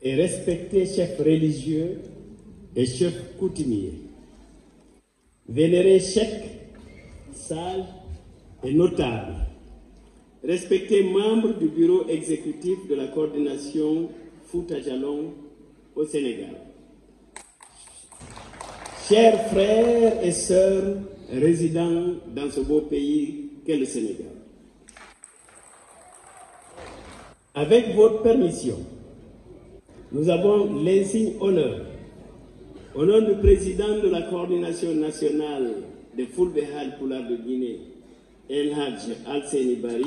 et respectés chefs religieux et chefs coutumiers, vénérés chèques, sages et notables, respectés membres du bureau exécutif de la coordination Fouta Jalon au Sénégal, chers frères et sœurs résidant dans ce beau pays qu'est le Sénégal, avec votre permission, nous avons l'insigne honneur au nom du président de la coordination nationale des Fulbe Poulard de Guinée, El Hadj Al-Seni Bari,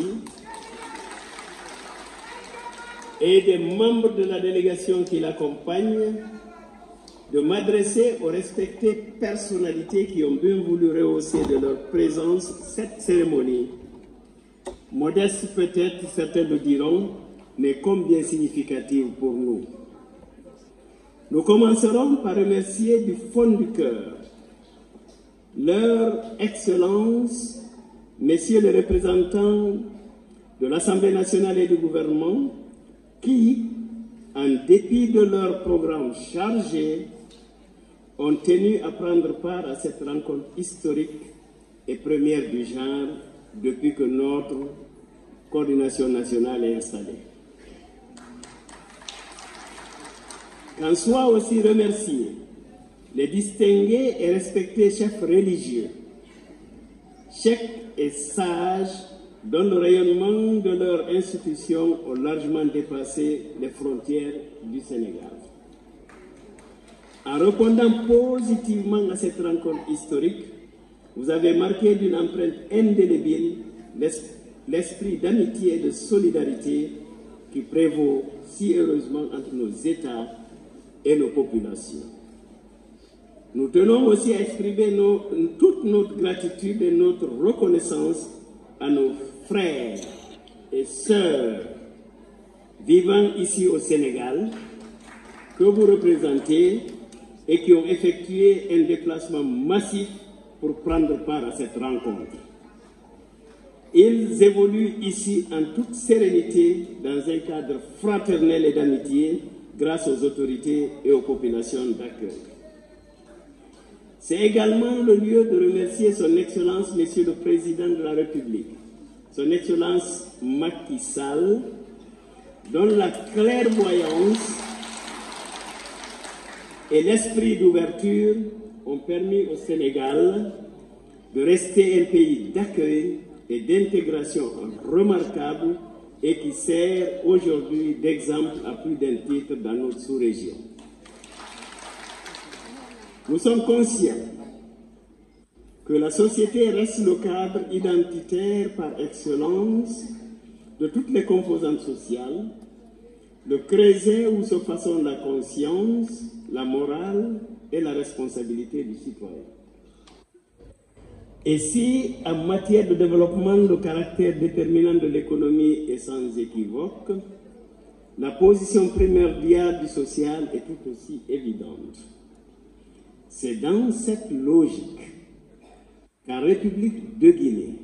et des membres de la délégation qui l'accompagnent, de m'adresser aux respectées personnalités qui ont bien voulu rehausser de leur présence cette cérémonie. Modeste peut-être, certains le diront, mais combien significative pour nous. Nous commencerons par remercier du fond du cœur leur Excellence, Messieurs les représentants de l'Assemblée nationale et du gouvernement, qui, en dépit de leur programme chargé, ont tenu à prendre part à cette rencontre historique et première du genre depuis que notre coordination nationale est installée. Qu'en soient aussi remerciés les distingués et respectés chefs religieux, chefs et sages dont le rayonnement de leur institution ont largement dépassé les frontières du Sénégal. En répondant positivement à cette rencontre historique, vous avez marqué d'une empreinte indélébile l'esprit d'amitié et de solidarité qui prévaut si heureusement entre nos États et nos populations. Nous tenons aussi à exprimer toute notre gratitude et notre reconnaissance à nos frères et sœurs vivant ici au Sénégal que vous représentez et qui ont effectué un déplacement massif pour prendre part à cette rencontre. Ils évoluent ici en toute sérénité dans un cadre fraternel et d'amitié grâce aux autorités et aux populations d'accueil. C'est également le lieu de remercier Son Excellence, Monsieur le Président de la République, Son Excellence Macky Sall, dont la clairvoyance et l'esprit d'ouverture ont permis au Sénégal de rester un pays d'accueil et d'intégration remarquable et qui sert aujourd'hui d'exemple à plus d'un titre dans notre sous-région. Nous sommes conscients que la société reste le cadre identitaire par excellence de toutes les composantes sociales, le creuset où se façonne la conscience, la morale et la responsabilité du citoyen. Et si, en matière de développement, le caractère déterminant de l'économie est sans équivoque, la position primordiale du social est tout aussi évidente. C'est dans cette logique qu'en République de Guinée,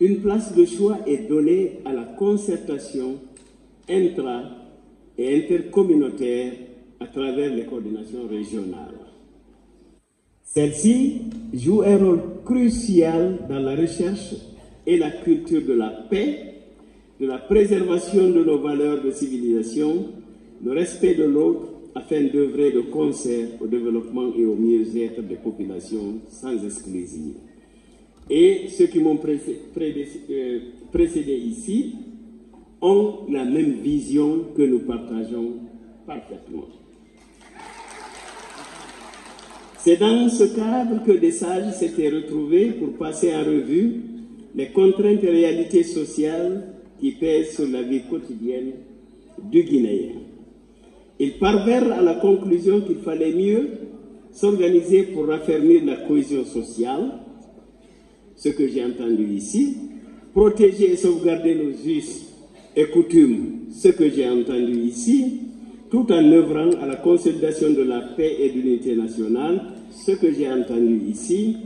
une place de choix est donnée à la concertation intra- et intercommunautaire à travers les coordinations régionales. Celle-ci joue un rôle crucial dans la recherche et la culture de la paix, de la préservation de nos valeurs de civilisation, le respect de l'autre, afin d'œuvrer de concert au développement et au mieux-être des populations sans exclusive. Et ceux qui m'ont euh, précédé ici ont la même vision que nous partageons parfaitement. C'est dans ce cadre que des sages s'étaient retrouvés pour passer en revue les contraintes et réalités sociales qui pèsent sur la vie quotidienne du Guinéen. Ils parvinrent à la conclusion qu'il fallait mieux s'organiser pour raffermir la cohésion sociale, ce que j'ai entendu ici, protéger et sauvegarder nos us et coutumes, ce que j'ai entendu ici, tout en œuvrant à la consolidation de la paix et de l'unité nationale, ce que j'ai entendu ici,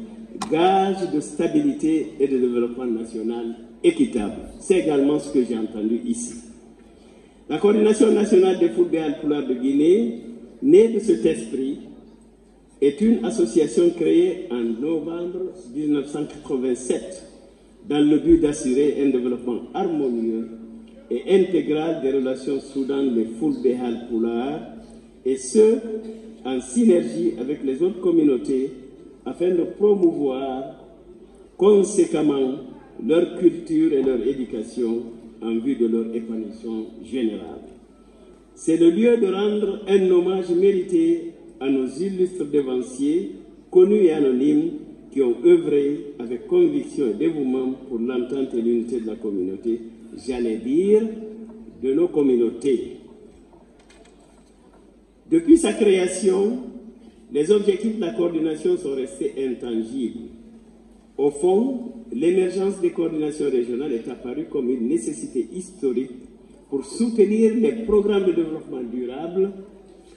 gage de stabilité et de développement national équitable. C'est également ce que j'ai entendu ici. La coordination nationale des footballs Pulaar de Guinée, née de cet esprit, est une association créée en novembre 1987 dans le but d'assurer un développement harmonieux et intégral des relations Soudan les Fulbehal Pulaar et ce, en synergie avec les autres communautés afin de promouvoir conséquemment leur culture et leur éducation en vue de leur épanouissement général. C'est le lieu de rendre un hommage mérité à nos illustres dévanciers, connus et anonymes, qui ont œuvré avec conviction et dévouement pour l'entente et l'unité de la communauté, j'allais dire de nos communautés. Depuis sa création, les objectifs de la coordination sont restés intangibles. Au fond, l'émergence des coordinations régionales est apparue comme une nécessité historique pour soutenir les programmes de développement durable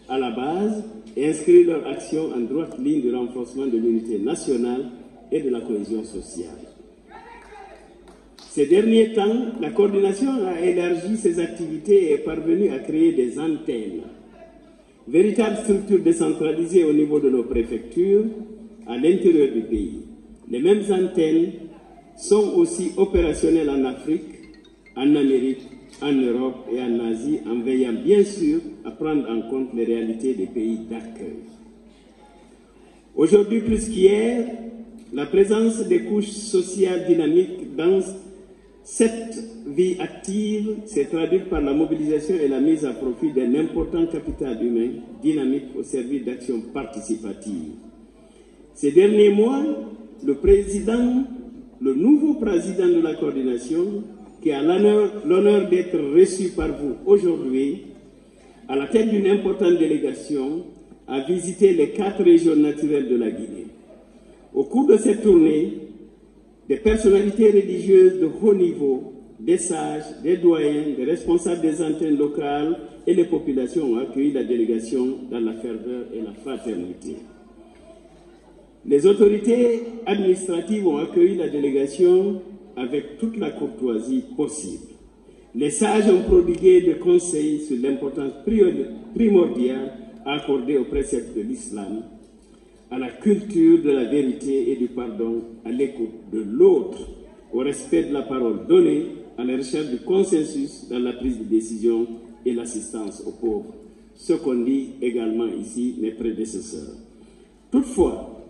à la base et inscrire leur action en droite ligne du renforcement de l'unité nationale et de la cohésion sociale. Ces derniers temps, la coordination a élargi ses activités et est parvenue à créer des antennes, véritables structures décentralisées au niveau de nos préfectures à l'intérieur du pays. Les mêmes antennes sont aussi opérationnelles en Afrique, en Amérique, en Europe et en Asie, en veillant bien sûr à prendre en compte les réalités des pays d'accueil. Aujourd'hui plus qu'hier, la présence des couches sociales dynamiques dans cette vie active s'est traduite par la mobilisation et la mise à profit d'un important capital humain dynamique au service d'actions participatives. Ces derniers mois, le président, le nouveau président de la coordination, qui a l'honneur d'être reçu par vous aujourd'hui, à la tête d'une importante délégation, a visité les quatre régions naturelles de la Guinée. Au cours de cette tournée, des personnalités religieuses de haut niveau, des sages, des doyens, des responsables des antennes locales et les populations ont accueilli la délégation dans la ferveur et la fraternité. Les autorités administratives ont accueilli la délégation avec toute la courtoisie possible. Les sages ont prodigué des conseils sur l'importance primordiale accordée aux préceptes de l'islam, à la culture de la vérité et du pardon, à l'écoute de l'autre, au respect de la parole donnée, à la recherche du consensus dans la prise de décision et l'assistance aux pauvres. Ce qu'on dit également ici mes prédécesseurs. Toutefois,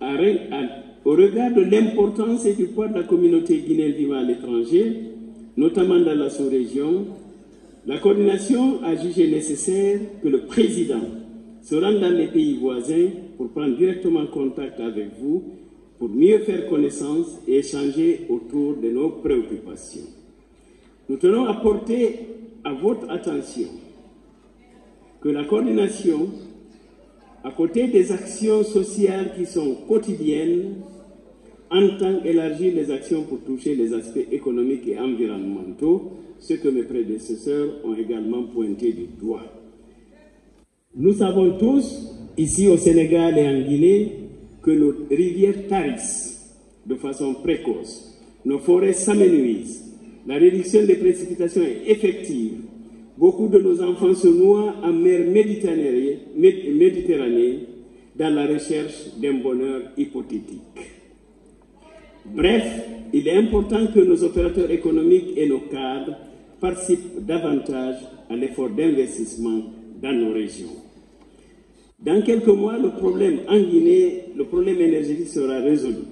au regard de l'importance et du poids de la communauté guinéenne vivant à l'étranger, notamment dans la sous-région, la coordination a jugé nécessaire que le président se rende dans les pays voisins pour prendre directement contact avec vous, pour mieux faire connaissance et échanger autour de nos préoccupations. Nous tenons à porter à votre attention que la coordination à côté des actions sociales qui sont quotidiennes, entend élargir les actions pour toucher les aspects économiques et environnementaux, ce que mes prédécesseurs ont également pointé du doigt. Nous savons tous, ici au Sénégal et en Guinée, que nos rivières tarissent de façon précoce, nos forêts s'amenuisent, la réduction des précipitations est effective, Beaucoup de nos enfants se noient en mer Méditerranée, Méditerranée dans la recherche d'un bonheur hypothétique. Bref, il est important que nos opérateurs économiques et nos cadres participent davantage à l'effort d'investissement dans nos régions. Dans quelques mois, le problème en Guinée, le problème énergétique sera résolu.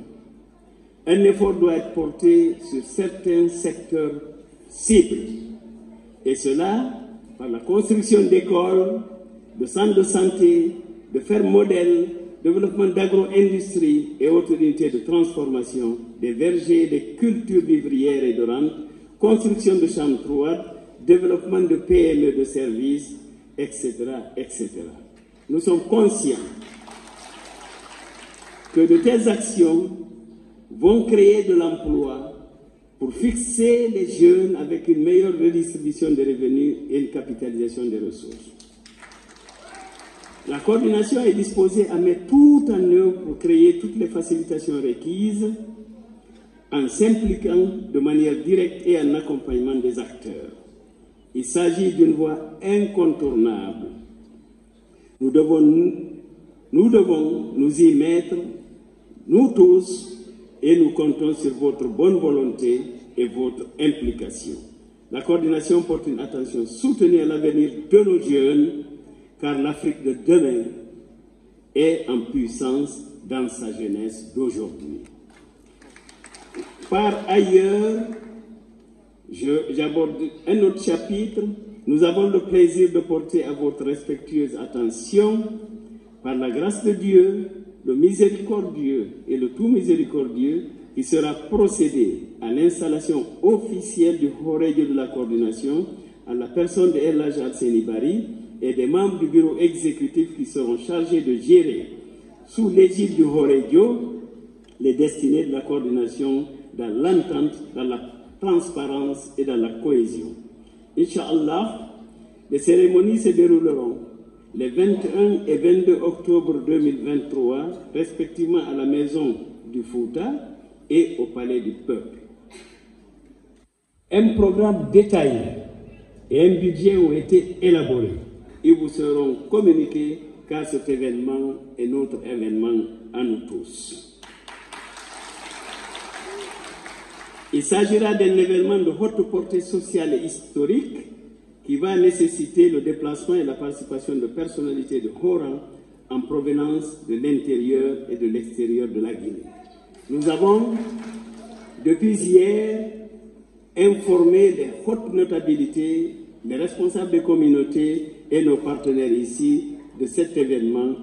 Un effort doit être porté sur certains secteurs cibles et cela par la construction d'écoles, de centres de santé, de fermes modèles, développement d'agro-industrie et autres unités de transformation, des vergers, des cultures vivrières et de construction de chambres froides, développement de PME de services, etc., etc. Nous sommes conscients que de telles actions vont créer de l'emploi pour fixer les jeunes avec une meilleure redistribution des revenus et une capitalisation des ressources. La coordination est disposée à mettre tout en œuvre pour créer toutes les facilitations requises en s'impliquant de manière directe et en accompagnement des acteurs. Il s'agit d'une voie incontournable. Nous devons nous, devons nous y mettre, nous tous, et nous comptons sur votre bonne volonté et votre implication. La coordination porte une attention soutenue à l'avenir de nos jeunes, car l'Afrique de demain est en puissance dans sa jeunesse d'aujourd'hui. Par ailleurs, j'aborde un autre chapitre. Nous avons le plaisir de porter à votre respectueuse attention, par la grâce de Dieu, le miséricordieux et le tout miséricordieux, il sera procédé à l'installation officielle du Horejo de la coordination à la personne de El Senibari et des membres du bureau exécutif qui seront chargés de gérer sous l'égide du Horejo les destinées de la coordination dans l'entente, dans la transparence et dans la cohésion. Inch'Allah, les cérémonies se dérouleront les 21 et 22 octobre 2023, respectivement à la maison du Fouta et au palais du peuple. Un programme détaillé et un budget ont été élaborés et vous seront communiqués car cet événement est notre événement à nous tous. Il s'agira d'un événement de haute portée sociale et historique qui va nécessiter le déplacement et la participation de personnalités de haut rang en provenance de l'intérieur et de l'extérieur de la Guinée. Nous avons, depuis hier, informé les hautes notabilités, les responsables des communautés et nos partenaires ici de cet événement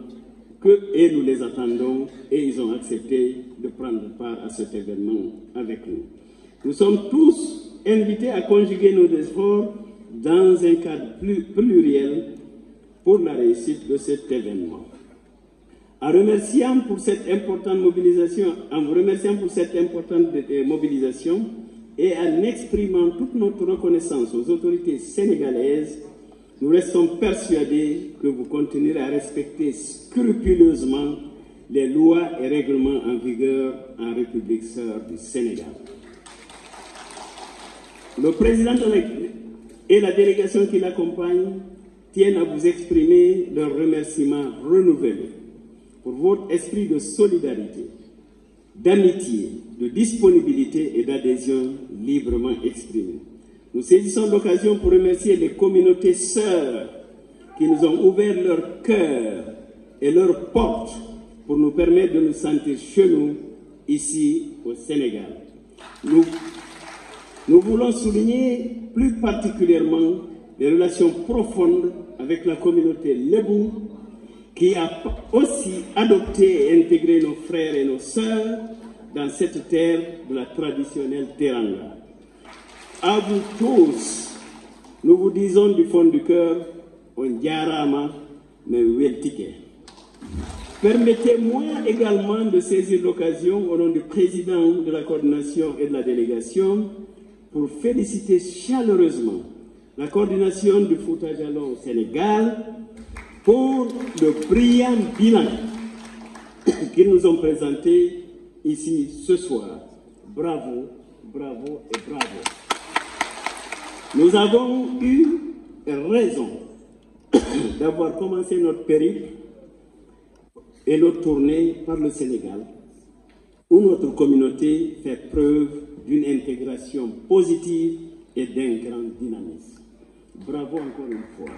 que, et nous les attendons et ils ont accepté de prendre part à cet événement avec nous. Nous sommes tous invités à conjuguer nos efforts dans un cadre plus pluriel pour la réussite de cet événement. En remerciant pour cette importante mobilisation, vous remerciant pour cette importante mobilisation et en exprimant toute notre reconnaissance aux autorités sénégalaises, nous restons persuadés que vous continuerez à respecter scrupuleusement les lois et règlements en vigueur en République sœur du Sénégal. Le président et la délégation qui l'accompagne tiennent à vous exprimer leurs remerciements renouvelés pour votre esprit de solidarité, d'amitié, de disponibilité et d'adhésion librement exprimé. Nous saisissons l'occasion pour remercier les communautés sœurs qui nous ont ouvert leur cœur et leurs portes pour nous permettre de nous sentir chez nous, ici au Sénégal. Nous voulons souligner plus particulièrement les relations profondes avec la communauté Lebou, qui a aussi adopté et intégré nos frères et nos sœurs dans cette terre de la traditionnelle Teranga. À vous tous, nous vous disons du fond du cœur, on diarama, mais weltike. Permettez-moi également de saisir l'occasion au nom du président de la coordination et de la délégation pour féliciter chaleureusement la coordination du Fouta Jalon au Sénégal pour le brillant bilan qu'ils nous ont présenté ici ce soir. Bravo, bravo et bravo. Nous avons eu raison d'avoir commencé notre périple et notre tournée par le Sénégal, où notre communauté fait preuve d'une intégration positive et d'un grand dynamisme. Bravo encore une fois.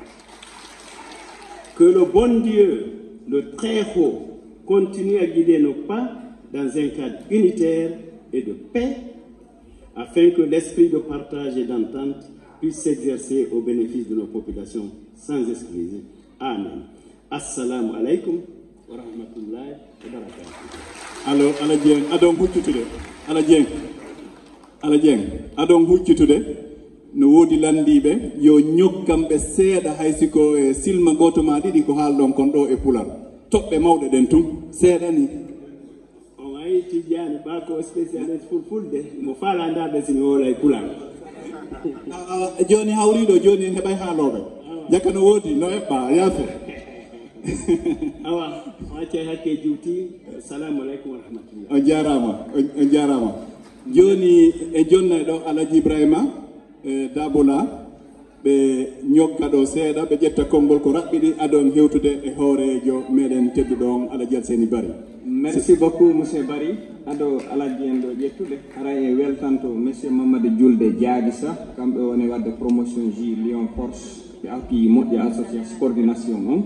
Que le bon Dieu, le très haut, continue à guider nos pas dans un cadre unitaire et de paix, afin que l'esprit de partage et d'entente puisse s'exercer au bénéfice de nos populations sans excuse. Amen. Assalamu alaikum wa rahmatullahi wa barakatuh alo ala jeng adon huccutude ala dieng aɗon huccitude no woodi landiɓe yo ñokkam seeɗa hay siko e silma goto ma ɗiɗi ko haalɗon kon ɗo e pulal toɓɓe mawɗe ɗen tun seeɗa ni. O wayi tijjani ɓa ko spécialiste fulfulde mo falandaɓe simi wola e pulal ah, ah, joni hawriɗo joni en heɓay haaloɓe jakka no woodi no eɓɓa yaafe. Awa o acca hakke juuti assalamu aleykum wa rahmatullah. On jarama on jarama joni e jonna ɗo alaji ibrahima e dabola ɓe ñokka ɗo seeɗa ɓe ƴetta konngol ko raɓɓiɗi adon hewtude e hoorejo meɗen tedduɗo on alaji alseni bari. Merci beaucoup monsieur bari. Aɗo alaji en ɗo ƴettude. Hara e weltanto monsieur mamadou julde diadisa kamɓe woni wadde promotion j lion force. Ɓe appui moƴƴi association coordination on.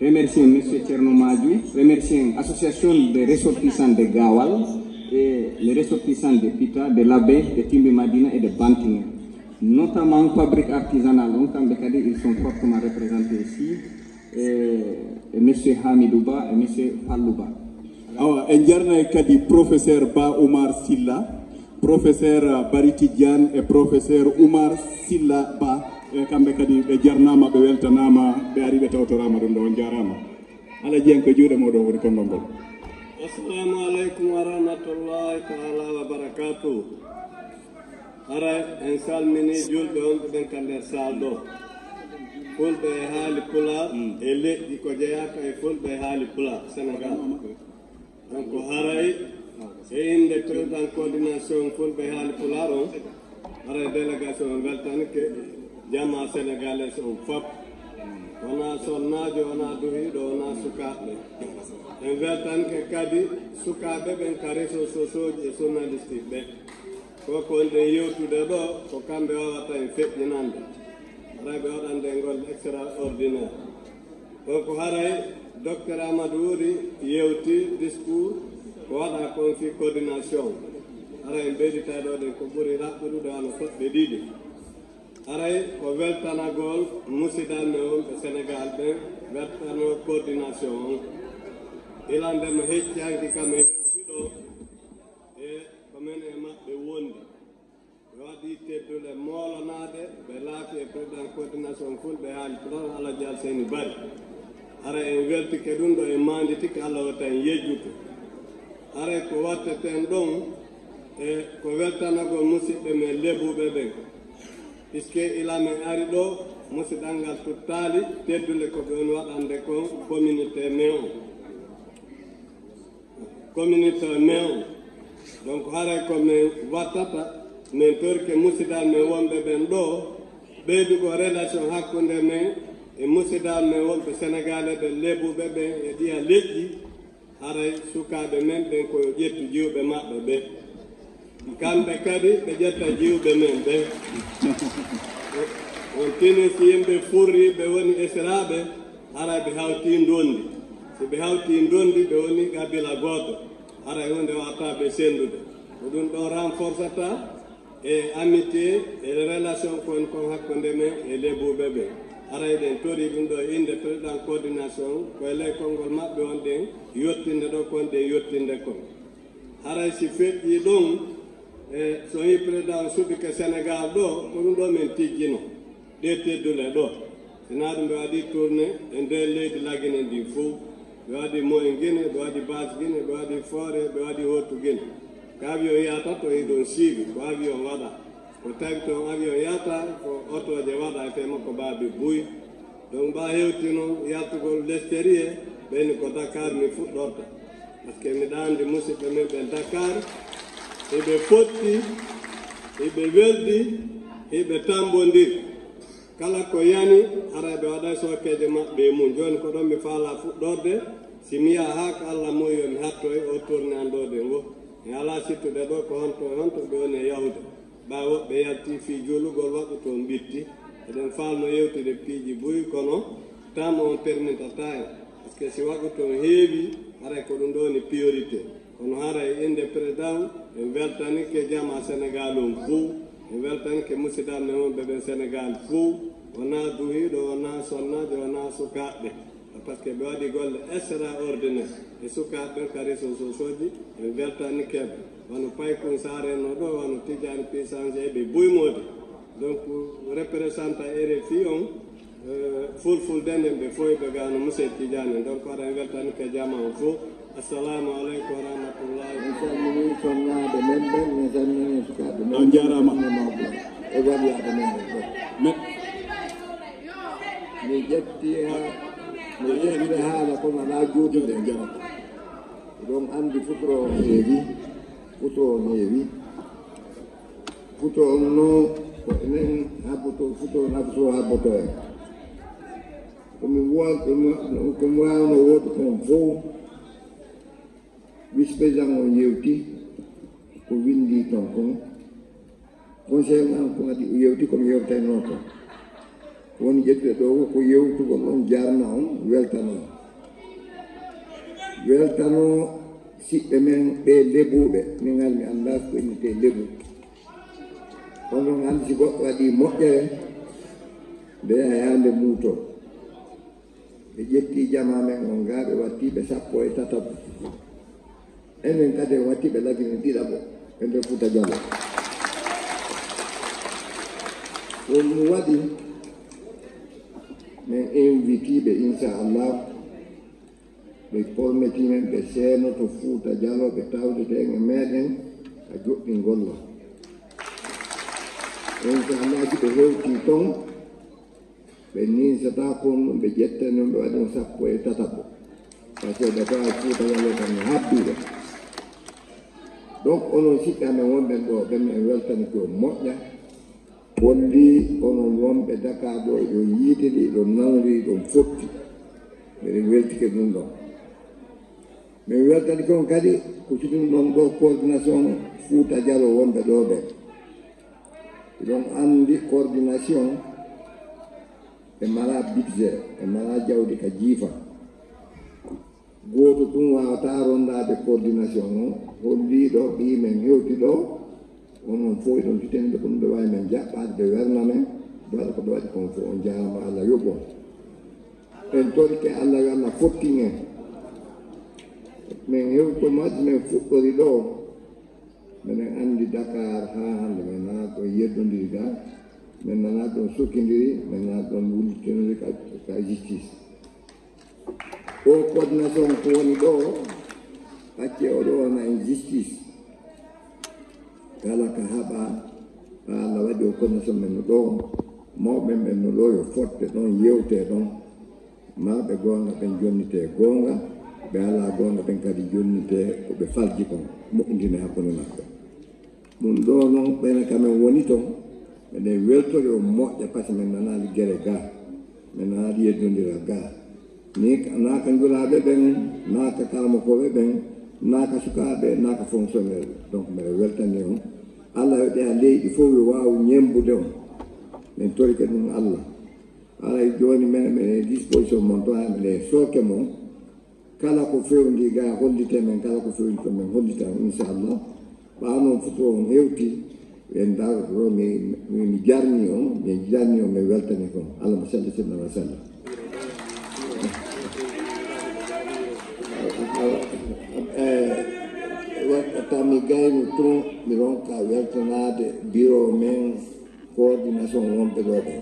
Remercie monsieur ceerno madiou remercie association des ressortissants de gawal et les ressortissants de pita de labé de timbi madina et de bantinge notamment fabrique artisanale. Ils sont fortement représentés ici. Et, et monsieur hamidou ba et monsieur fallou ba awa en kadi professeur ba oumar silla professeur bari tidiane e professeur oumar silla ba. Jarnama ɓe weltanama ɓe ala assalamu aleykum wa rahmatullahi taala wa barakatuh. Hara en salmini julɓe wonɓe ɓen ka nder sal ɗo fulɓe e haali pula mm. e leƴƴi ko jeyaka e fulɓe e haali pula sénégal. Donc haray e inde président coordination fulɓe e haali pular on haray e délégation o weltani ke jama sénégalais on fop. Wona sonnajo wona duhiɗo wona sukaɓe. En weltanke kadi sukaɓe ɓen ka réseau sociauji e journaliste ɓe koko wonɗen yewtude ɗo ko kamɓe wawata en feƴƴinande haray ɓe waɗande ngol extraordinaire. Donc haray docteur amadou wuri yewti discours ko waɗa kon fi coordination. Haray en ɓeydita ɗo ɗen ko ɓuuri raɓɓuɗuɗo ano toɓɓe ɗiɗi haray ko weltanagol musidal me wonɓe sénégal ɓen weltano coordination. on ilandema hecci hanki kam e hewtiɗo e komen e maɓɓe wondi ɓe waɗi teddude moolonade ɓe laafi e président coordination fulɓe haali ɗon alaji alseni bari ara en weltike ɗum ɗo e manditike allah watta en yejjuto aray ko watteten ɗon e ko weltanagol musidɓe men lebuɓe ɓen puisque ilamen ari ɗo musidɗal ngal ko ɓe kon communauté o communauté men o donc haray ko min wattata min torke musidal men wonɓe ɓen ɗo ɓeydugo relation hakkunde men e musidal men wonɓe sénégalais ɓe lebuɓe ɓen e ɗiya leƴƴi haray sukaɓe men ɓen ko ƴettu jiwɓe maɓɓe ɓe kamɓe kadi ɓe ƴetta jiwɓe men ɓe on tini si yimɓe furri ɓe woni esiraɓe haray ɓe hawti ndondi so ɓe hawti ndondi ɓe woni gabila goto haray hunde wata ɓe sendude ko ɗum ɗo renforcata e amitié e relation kon kon hakkunde men e lebuɓe ɓe haray ɗen tori ɗum ɗo inde président coordination koye ley konngol maɓɓe on ɗen yettinde ɗo kon ɗen yettinde kon haray si feƴƴi ɗum e so yi président sénégal ɗo ko ɗum ɗo min tijjino ɗe teddule ɗo sina ɗum ɓe waɗi tourné e nder leydi lagine ndi fof doadi moyo ingine, doadi basi ingine, doadi fore, doadi hotu ingine. Kavyo yata to idon shivi, kwa avyo wada. Kotak to avyo yata, ko oto aje wada efema ko babi bui. Don ba heu tino, yatu ko lesterie, beni kotakar mi fut dorta. Aske mi dan di musi peme bentakar, ibe foti, ibe weldi, ibe tambondi. kala ko yani ara ɓe waɗa sokeje maɓɓe e mum joni ko ɗon mi faala fuɗɗorde si mi yaha ha ko allah moyi hatto e o tourne andode ngo. Mi ala sittude ɗo ko honto honto ɓe woni e yahde ɓa woɓɓe yalti fi juulugol waɗu toon bitti eɗen falno yewtude piiji boyi kono tam on permitata en par ce que si waɗu toon heewi haray ko ɗum ɗoni priorité. Kono haray inde président en weltanike jama sénégal on fof en weltanike ke musidɗaɓe men ɓeɓen sénégal fof wona duhiɗo wona sonnajo wona sukaɓɓe par ce que ɓe waɗi golle extraordinaire e sukaɓe ɓen ka réseau sociauji en weltani keɓe wono paykon sareno ɗo wono tijani puissance eɓe buymode donc représentant rfi on fulfulde ɓe fof ɓe gano monsieur tidiane donc aɗa weltani ke jama o fof assalamu aleykum wa rahmatullahi mi salmini sonnaɓe men ɓen mi salmini sukaɓe men on jarama e waɗiyade men ɓen نيجتها نيجي من هذا كنا ناجود من الجنة يوم عندي فترة نيبي فترة نيبي فترة أنه وإنهم هبطوا فترة نفسه هبطوا Cùng vào nó vô tổng phố Vì bây giờ ngồi nhiều tí Cô Vinh đi tổng phố Con xem nào cũng là tiểu yêu tí còn nhiều nó woni ƴettetoowo ko yewtugo noon jaarna on weltanoo weltanoo siɓɓe men ɓe lebuuɓe min al mi anndaa ko innete lebu. Kono noon si goɗɗo waɗii moƴƴere mbeya yaande muutoo ɓe ƴettii jama men on ngaa ɓe wattiiɓe sappo e tataɓo enen kadi en wattiiɓe lagine ɗiɗaɓo e nder futa jalo. Ko ɗum waɗi min invitiɓe inchallah ɓe pormetimen ɓe seeno to fuuta jalo ɓe tawdeten e meɗen a joɗɗi golla inchallah si ɓe hewti ton ɓe ninsata kon ɓe ƴettani ɓe waɗi sappo e tataɓo par ce que ɓe tawa jalo tan no habbiɓe donc onon siɓɓe amen wonɓen ɗo ɓen en weltani ko moƴƴa wolli onon wonɓe daka ɗo ɗo yiitiri ɗo nanri ɗon fotti. Miɗen weltike ɗum ɗon min weltani kon kadi ko siɗum ɗon ɗo coordination fuuta jalo wonɓe ɗo ɓe ɗon andi coordination e mala budget e mala jawdi ka jiifa gooto ɗum wawata rondade coordination holliɗo ɓi men hewti ɗo onon fof ɗon fitende ko ɗum ɓe wawi men jaɓɓade ɓe werna men ɓe waɗa ko ɓe waɗi kon fof on jarama allah yoɓon en torike allah yo allah fottin en min hewto majji men fuɗɗori ɗo minen andi dakar ha hande min nana ɗon yeddodiri ga min nana ɗon sokkidiri min nana ɗon wullitinori ka justice o coordination ko woni ɗo acce oɗo wona en justice kala ka haɓa ha allah waɗi o coordination men no ɗo mawɓe men no ɗo yo fotte ɗon yewte ɗon maɓe gonga ɓen jonnite gonga ɓe ala gonga ɓen kadi jonnite koɓe falji kon. Moƴƴintine hakkunde maɓɓe ɗum ɗo noon ɓene kamen woni ton eɗen weltori o moƴƴa par ce que min nanali guere ga. Min nanaali yeddodira ga. Ni naka julaɓe ɓen naka kalmakoɓe ɓen naka sukaɓe naka fonctionnaire donc mbeɗa weltani on allah yoɗe ha leydi fof yo waw ñembude on min torike ɗum allah. Alay joni mene mene disposition mon to ha mine sooke mon. Kala ko fewndi ga hollite men kala ko fewndi ko min hollita inchallah ɓawa noon foto on hewti en daroto mi jarni on mi jarni on mi weltani kon allah mo salli sidna wa sallam wattami gayni tun mi ronka weltanade bureau men coordination wonɓe ɗo ɓe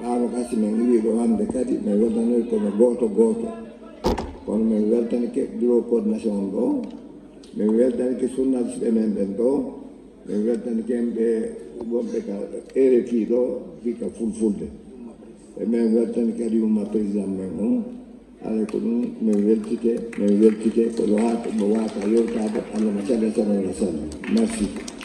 ɓaano kasi min iwi ɗo hannde kadi min weltanori kono gooto gooto kono min weltanike bureau coordination ɗo min weltanike journaliste ɓe men ɓen ɗo min weltanike ɓe wonɓe ka rfi ɗo fika fulfulde e min weltani kadi umma président men on ala ko ɗum min weltike min weltike koɗo wata mo wata yewtade allah mo jaɓe sallallahu alih sallam merci.